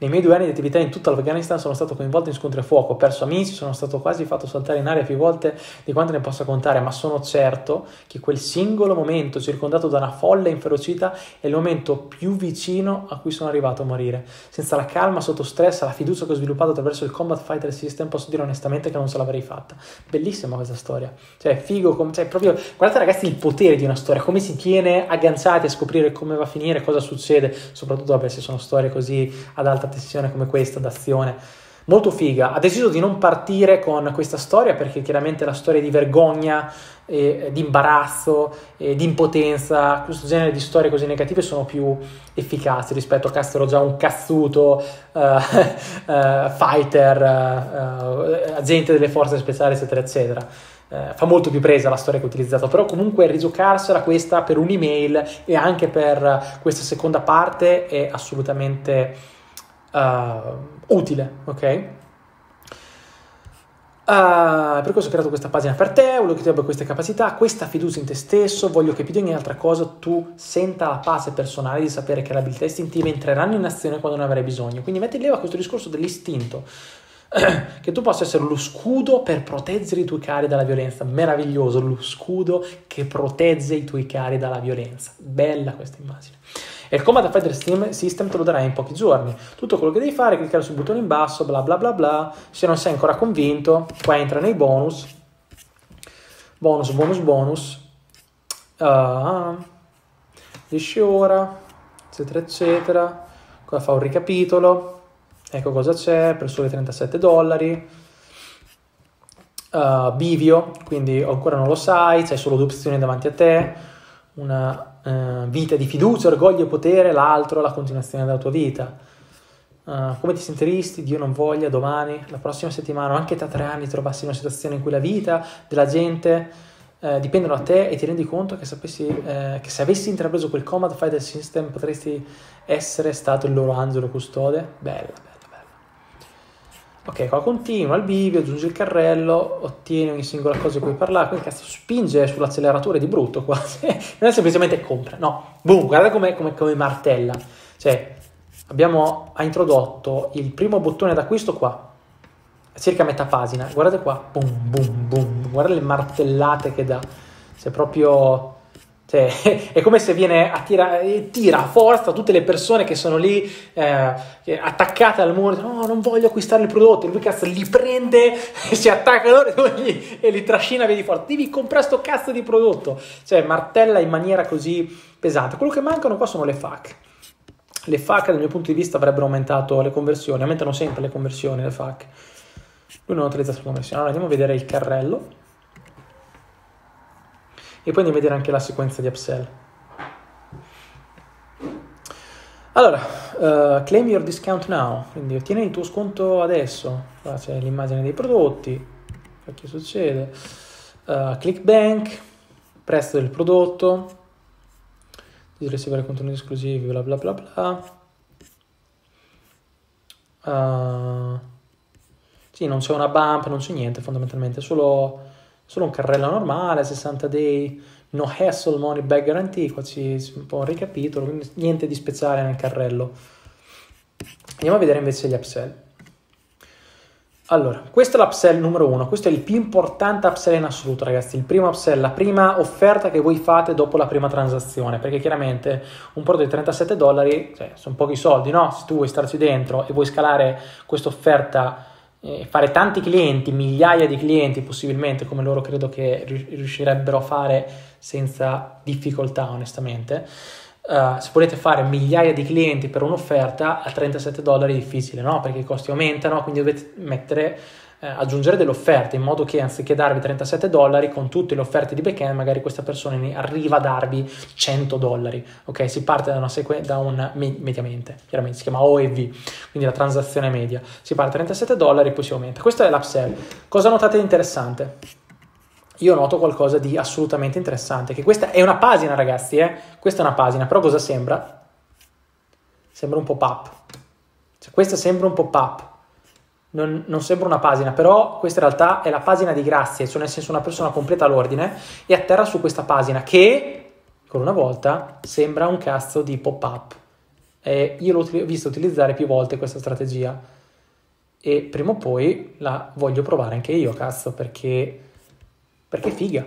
Nei miei due anni di attività in tutto l'Afghanistan sono stato coinvolto in scontri a fuoco, ho perso amici, sono stato quasi fatto saltare in aria più volte di quanto ne possa contare, ma sono certo che quel singolo momento circondato da una folla inferocita è il momento più vicino a cui sono arrivato a morire. Senza la calma, sotto stress, la fiducia che ho sviluppato attraverso il Combat Fighter System, posso dire onestamente che non ce l'avrei fatta. Bellissima questa storia. Cioè, figo, com- cioè, proprio, guardate ragazzi il potere di una storia, come si tiene agganciati a scoprire come va a finire, cosa succede, soprattutto vabbè, se sono storie così ad alta tessione come questa d'azione molto figa. Ha deciso di non partire con questa storia perché chiaramente la storia di vergogna, eh, di imbarazzo, eh, di impotenza, questo genere di storie così negative sono più efficaci rispetto a Castro già un cazzuto uh, uh, fighter, uh, agente delle forze speciali, eccetera, eccetera. fa molto più presa la storia che ho utilizzato, però comunque rigiocarsela questa per un'email e anche per questa seconda parte è assolutamente uh, utile, ok? Uh, per questo ho creato questa pagina per te, voglio che tu abbia queste capacità, questa fiducia in te stesso, voglio che più di ogni altra cosa tu senta la pace personale di sapere che le abilità istintive entreranno in azione quando ne avrai bisogno. Quindi metti in leva questo discorso dell'istinto, che tu possa essere lo scudo per proteggere i tuoi cari dalla violenza. Meraviglioso, lo scudo che protegge i tuoi cari dalla violenza. Bella questa immagine. E il Combat Fighter System te lo darai in pochi giorni. Tutto quello che devi fare è cliccare sul bottone in basso, bla bla bla bla. Se non sei ancora convinto, qua entra nei bonus. Bonus, bonus, bonus. Uh, 10 ora, eccetera, eccetera. Qua fa un ricapitolo. Ecco cosa c'è per soli 37 dollari. Uh, bivio, quindi ancora non lo sai, c'hai solo due opzioni davanti a te, una uh, vita di fiducia, orgoglio e potere, l'altro la continuazione della tua vita. Uh, come ti sentiresti, Dio non voglia, domani, la prossima settimana o anche tra tre anni trovassi una situazione in cui la vita della gente eh, dipendono da te e ti rendi conto che, sapessi, eh, che se avessi intrapreso quel Combat Fighter System potresti essere stato il loro angelo custode? Bella. Ok, qua continua il bivio, aggiungi il carrello, ottieni ogni singola cosa di cui parlare, quindi cazzo spinge sull'acceleratore di brutto qua, non è semplicemente compra, no, boom, guarda come, come, come martella, cioè abbiamo ha introdotto il primo bottone d'acquisto qua, circa metà pagina, guardate qua, boom, boom, boom, guarda le martellate che dà, c'è proprio cioè, è come se viene a tira, tira a forza tutte le persone che sono lì eh, attaccate al muro, no, non voglio acquistare il prodotto, e lui cazzo li prende, si attacca loro e li trascina via di forza, devi comprare sto cazzo di prodotto, cioè martella in maniera così pesante. Quello che mancano qua sono le FAC. Le FAC dal mio punto di vista avrebbero aumentato le conversioni, aumentano sempre le conversioni le FAC. Lui non utilizza le conversioni. Allora andiamo a vedere il carrello e poi andiamo a vedere anche la sequenza di upsell. Allora, uh, claim your discount now, quindi ottieni il tuo sconto adesso, qua c'è l'immagine dei prodotti, che succede, uh, clickbank, prezzo del prodotto, di ricevere contenuti esclusivi, bla bla bla bla. Uh, sì, non c'è una bump, non c'è niente fondamentalmente, solo solo un carrello normale, 60 day, no hassle money back guarantee, qua c'è un po' ricapitolo, quindi niente di speciale nel carrello. Andiamo a vedere invece gli upsell. Allora, questo è l'upsell numero uno, questo è il più importante upsell in assoluto ragazzi, il primo upsell, la prima offerta che voi fate dopo la prima transazione, perché chiaramente un prodotto di 37 dollari, cioè, sono pochi soldi, no? Se tu vuoi starci dentro e vuoi scalare questa offerta eh, fare tanti clienti, migliaia di clienti possibilmente, come loro credo che riuscirebbero a fare senza difficoltà onestamente. Uh, se volete fare migliaia di clienti per un'offerta a 37 dollari è difficile, no? Perché i costi aumentano, quindi dovete mettere eh, aggiungere delle offerte in modo che anziché darvi 37 dollari con tutte le offerte di backend magari questa persona arriva a darvi 100 dollari ok? Si parte da una sequenza da un mediamente chiaramente si chiama OEV quindi la transazione media. Si parte da 37 dollari poi si aumenta. Questo è l'upsell. Cosa notate di interessante? Io noto qualcosa di assolutamente interessante che questa è una pagina ragazzi eh? questa è una pagina però cosa sembra? sembra un pop-up. Cioè, questa sembra un pop-up non, non, sembra una pagina, però questa in realtà è la pagina di grazie, cioè nel senso una persona completa l'ordine e atterra su questa pagina che, ancora una volta, sembra un cazzo di pop-up. E io l'ho visto utilizzare più volte questa strategia e prima o poi la voglio provare anche io, cazzo, perché, perché figa.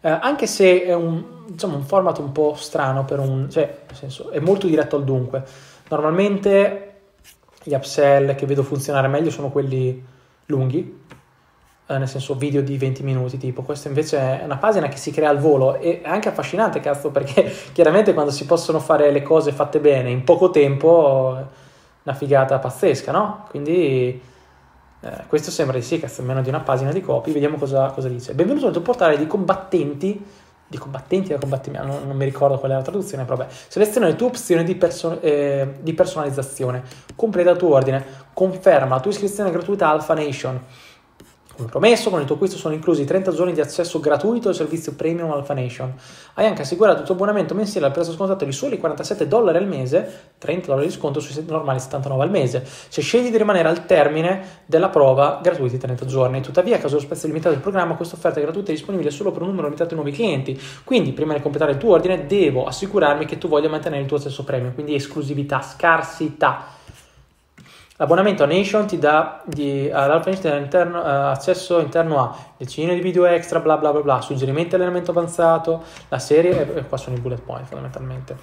Eh, anche se è un, insomma, un format un po' strano per un... cioè, nel senso, è molto diretto al dunque. Normalmente gli upsell che vedo funzionare meglio sono quelli lunghi, eh, nel senso video di 20 minuti tipo. Questa invece è una pagina che si crea al volo e è anche affascinante, cazzo, perché chiaramente quando si possono fare le cose fatte bene in poco tempo una figata pazzesca, no? Quindi eh, questo sembra di sì, cazzo, meno di una pagina di copy. Vediamo cosa, cosa dice. Benvenuto nel tuo portale di combattenti di combattenti da combattimento, non, non, mi ricordo qual è la traduzione, però vabbè. Seleziona le tue opzioni di, perso- eh, di personalizzazione, completa il tuo ordine, conferma la tua iscrizione gratuita Alpha Nation come promesso, con il tuo acquisto sono inclusi 30 giorni di accesso gratuito al servizio premium Alpha Nation. Hai anche assicurato il tuo abbonamento mensile al prezzo scontato di soli 47 dollari al mese, 30 dollari di sconto sui normali 79 al mese, se scegli di rimanere al termine della prova gratuiti 30 giorni. Tuttavia, a causa dello spazio limitato del programma, questa offerta gratuita è disponibile solo per un numero limitato di nuovi clienti. Quindi, prima di completare il tuo ordine, devo assicurarmi che tu voglia mantenere il tuo accesso premium, quindi esclusività, scarsità. L'abbonamento a Nation ti dà di, all'Alpha interno, uh, accesso interno a decine di video extra, bla bla bla bla, suggerimenti di allenamento avanzato, la serie, e qua sono i bullet point fondamentalmente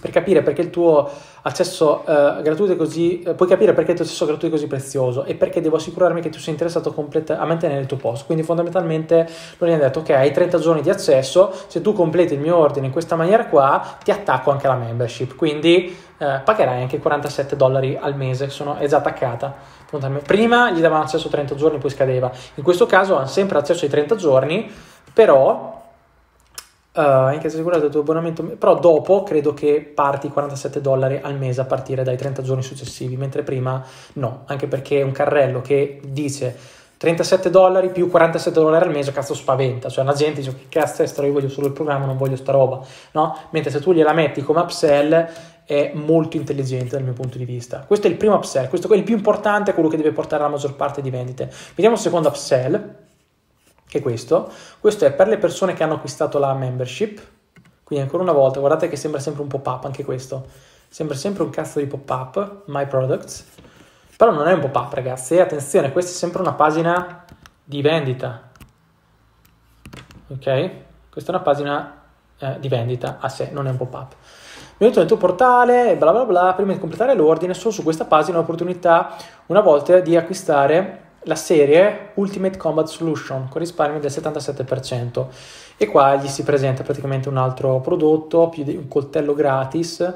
per capire perché il tuo accesso uh, gratuito è così, uh, puoi capire perché il tuo accesso gratuito è così prezioso e perché devo assicurarmi che tu sei interessato completa- a mantenere il tuo posto. Quindi fondamentalmente lui ha detto ok, hai 30 giorni di accesso, se tu completi il mio ordine in questa maniera qua, ti attacco anche la membership, quindi uh, pagherai anche 47 dollari al mese, sono, è già attaccata. Prima gli davano accesso 30 giorni, poi scadeva. In questo caso hanno sempre accesso ai 30 giorni, però Uh, in caso assicurato il tuo abbonamento, però dopo credo che parti 47 dollari al mese a partire dai 30 giorni successivi, mentre prima no, anche perché un carrello che dice 37 dollari più 47 dollari al mese, cazzo spaventa, cioè la gente dice che cazzo è sto, io voglio solo il programma, non voglio sta roba, no? Mentre se tu gliela metti come upsell è molto intelligente dal mio punto di vista. Questo è il primo upsell, questo è il più importante, quello che deve portare la maggior parte di vendite. Vediamo il secondo upsell, che questo. Questo è per le persone che hanno acquistato la membership, quindi ancora una volta, guardate che sembra sempre un pop-up anche questo, sembra sempre un cazzo di pop-up, My Products, però non è un pop-up, ragazzi. Attenzione, questa è sempre una pagina di vendita. Ok? Questa è una pagina eh, di vendita a sé, non è un pop-up. Venuto nel tuo portale, bla bla bla, prima di completare l'ordine, solo su questa pagina hai l'opportunità una volta di acquistare la serie Ultimate Combat Solution con risparmio del 77% e qua gli si presenta praticamente un altro prodotto, più di un coltello gratis.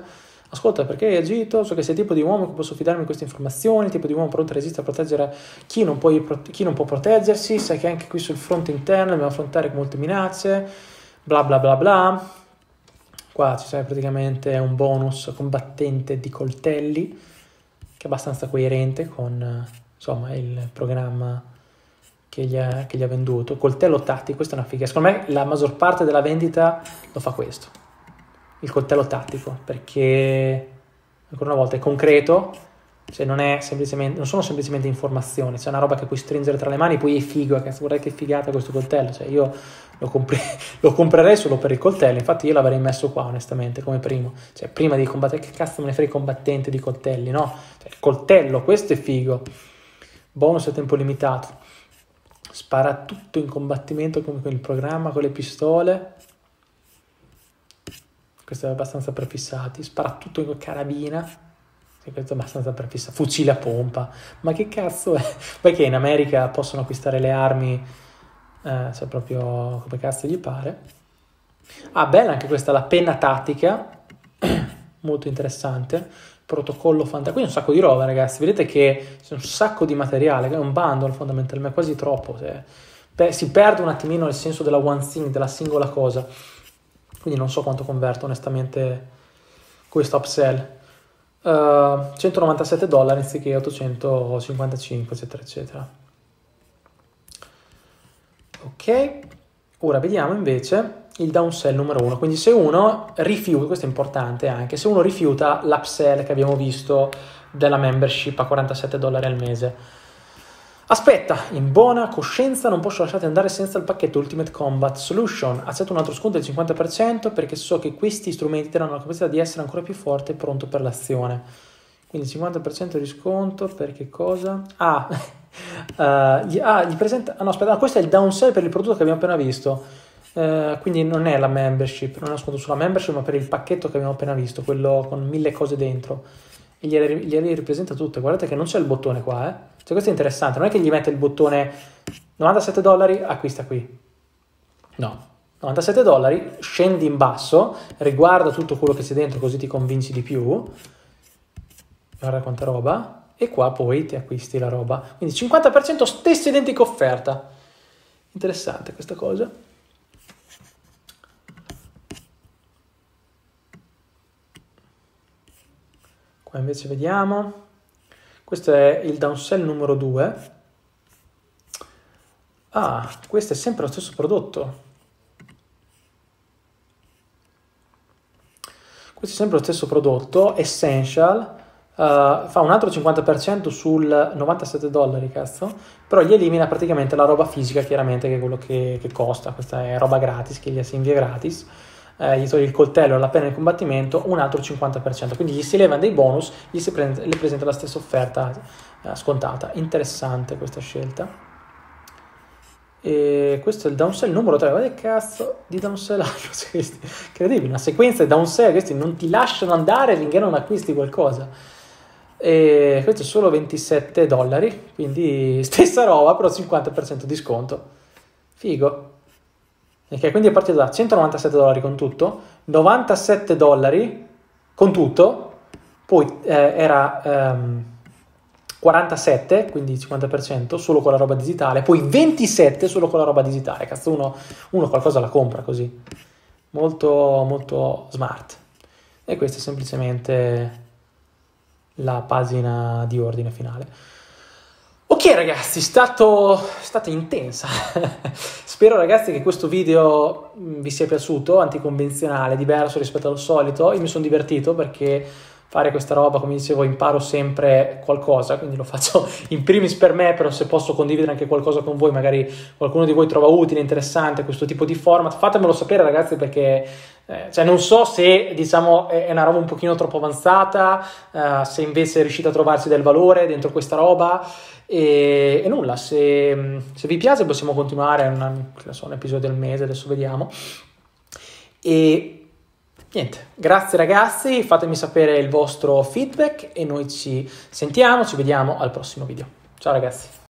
Ascolta perché hai agito, so che sei il tipo di uomo che posso fidarmi di queste informazioni, il tipo di uomo pronto a resistere a proteggere chi non, può, chi non può proteggersi, sai che anche qui sul fronte interno dobbiamo affrontare molte minacce, bla bla bla bla. Qua ci sarà praticamente un bonus combattente di coltelli, che è abbastanza coerente con insomma, il programma che gli, ha, che gli ha venduto. Coltello tattico, questa è una figa. Secondo me la maggior parte della vendita lo fa questo il coltello tattico, perché ancora una volta è concreto, cioè non, non sono semplicemente informazioni, c'è una roba che puoi stringere tra le mani, poi è figo, guarda che figata questo coltello, cioè io lo, compre- lo, comprerei solo per il coltello, infatti io l'avrei messo qua onestamente come primo, cioè prima di combattere, che cazzo me ne frega combattente di coltelli, no? Cioè, coltello, questo è figo, bonus a tempo limitato, spara tutto in combattimento con il programma, con le pistole, questo è abbastanza prefissati, spara tutto in carabina, questo è abbastanza prefissato, fucile a pompa, ma che cazzo è? Perché in America possono acquistare le armi, eh, cioè proprio come cazzo gli pare. Ah, bella anche questa, la penna tattica, molto interessante, protocollo fantastico, qui è un sacco di roba ragazzi, vedete che c'è un sacco di materiale, è un bundle fondamentalmente, quasi troppo, cioè, beh, si perde un attimino il senso della one thing, della singola cosa quindi non so quanto converto onestamente questo upsell. Uh, 197 dollari anziché 855 eccetera eccetera. Ok, ora vediamo invece il downsell numero uno. Quindi se uno rifiuta, questo è importante anche, se uno rifiuta l'upsell che abbiamo visto della membership a 47 dollari al mese, Aspetta, in buona coscienza non posso lasciarti andare senza il pacchetto Ultimate Combat Solution. Accetto un altro sconto del 50% perché so che questi strumenti ti la capacità di essere ancora più forte e pronto per l'azione. Quindi 50% di sconto per che cosa? Ah, uh, gli, ah, gli presenta... Ah, no, aspetta, no, questo è il downsell per il prodotto che abbiamo appena visto. Uh, quindi non è la membership, non è sconto sulla membership, ma per il pacchetto che abbiamo appena visto, quello con mille cose dentro. E gliele, gliele ripresenta tutte. Guardate che non c'è il bottone qua, eh cioè, questo è interessante, non è che gli mette il bottone 97 dollari, acquista qui. No, 97 dollari, scendi in basso, riguarda tutto quello che c'è dentro così ti convinci di più. Guarda quanta roba. E qua poi ti acquisti la roba. Quindi 50% stessa identica offerta. Interessante questa cosa. Qua invece vediamo. Questo è il downsell numero 2. Ah, questo è sempre lo stesso prodotto. Questo è sempre lo stesso prodotto, Essential, uh, fa un altro 50% sul 97 dollari, cazzo, però gli elimina praticamente la roba fisica, chiaramente, che è quello che, che costa, questa è roba gratis, che gli si invia gratis, eh, gli toglie il coltello e la penna di combattimento, un altro 50%, quindi gli si levano dei bonus, gli si presenta, le presenta la stessa offerta eh, scontata. Interessante questa scelta. E questo è il downsell numero 3. Guarda che cazzo di downsell hanno questi. Incredibile, una sequenza di downsell. Questi non ti lasciano andare finché non acquisti qualcosa. E questo è solo 27 dollari. Quindi stessa roba, però 50% di sconto. Figo. Ok, quindi è partito da 197 dollari con tutto, 97 dollari con tutto, poi eh, era. Um, 47, quindi 50% solo con la roba digitale, poi 27 solo con la roba digitale. Cazzo, uno, uno qualcosa la compra così. Molto, molto smart. E questa è semplicemente la pagina di ordine finale. Ok, ragazzi, è stato, è stata intensa. Spero ragazzi che questo video mm, vi sia piaciuto, anticonvenzionale, diverso rispetto al solito. Io mi sono divertito perché fare questa roba, come dicevo, imparo sempre qualcosa, quindi lo faccio in primis per me, però se posso condividere anche qualcosa con voi, magari qualcuno di voi trova utile, interessante questo tipo di format, fatemelo sapere ragazzi perché eh, cioè non so se diciamo è una roba un pochino troppo avanzata, eh, se invece riuscite a trovarsi del valore dentro questa roba e, e nulla, se, se, vi piace possiamo continuare, una, so, un episodio al mese, adesso vediamo. E Niente, grazie ragazzi, fatemi sapere il vostro feedback e noi ci sentiamo, ci vediamo al prossimo video. Ciao ragazzi.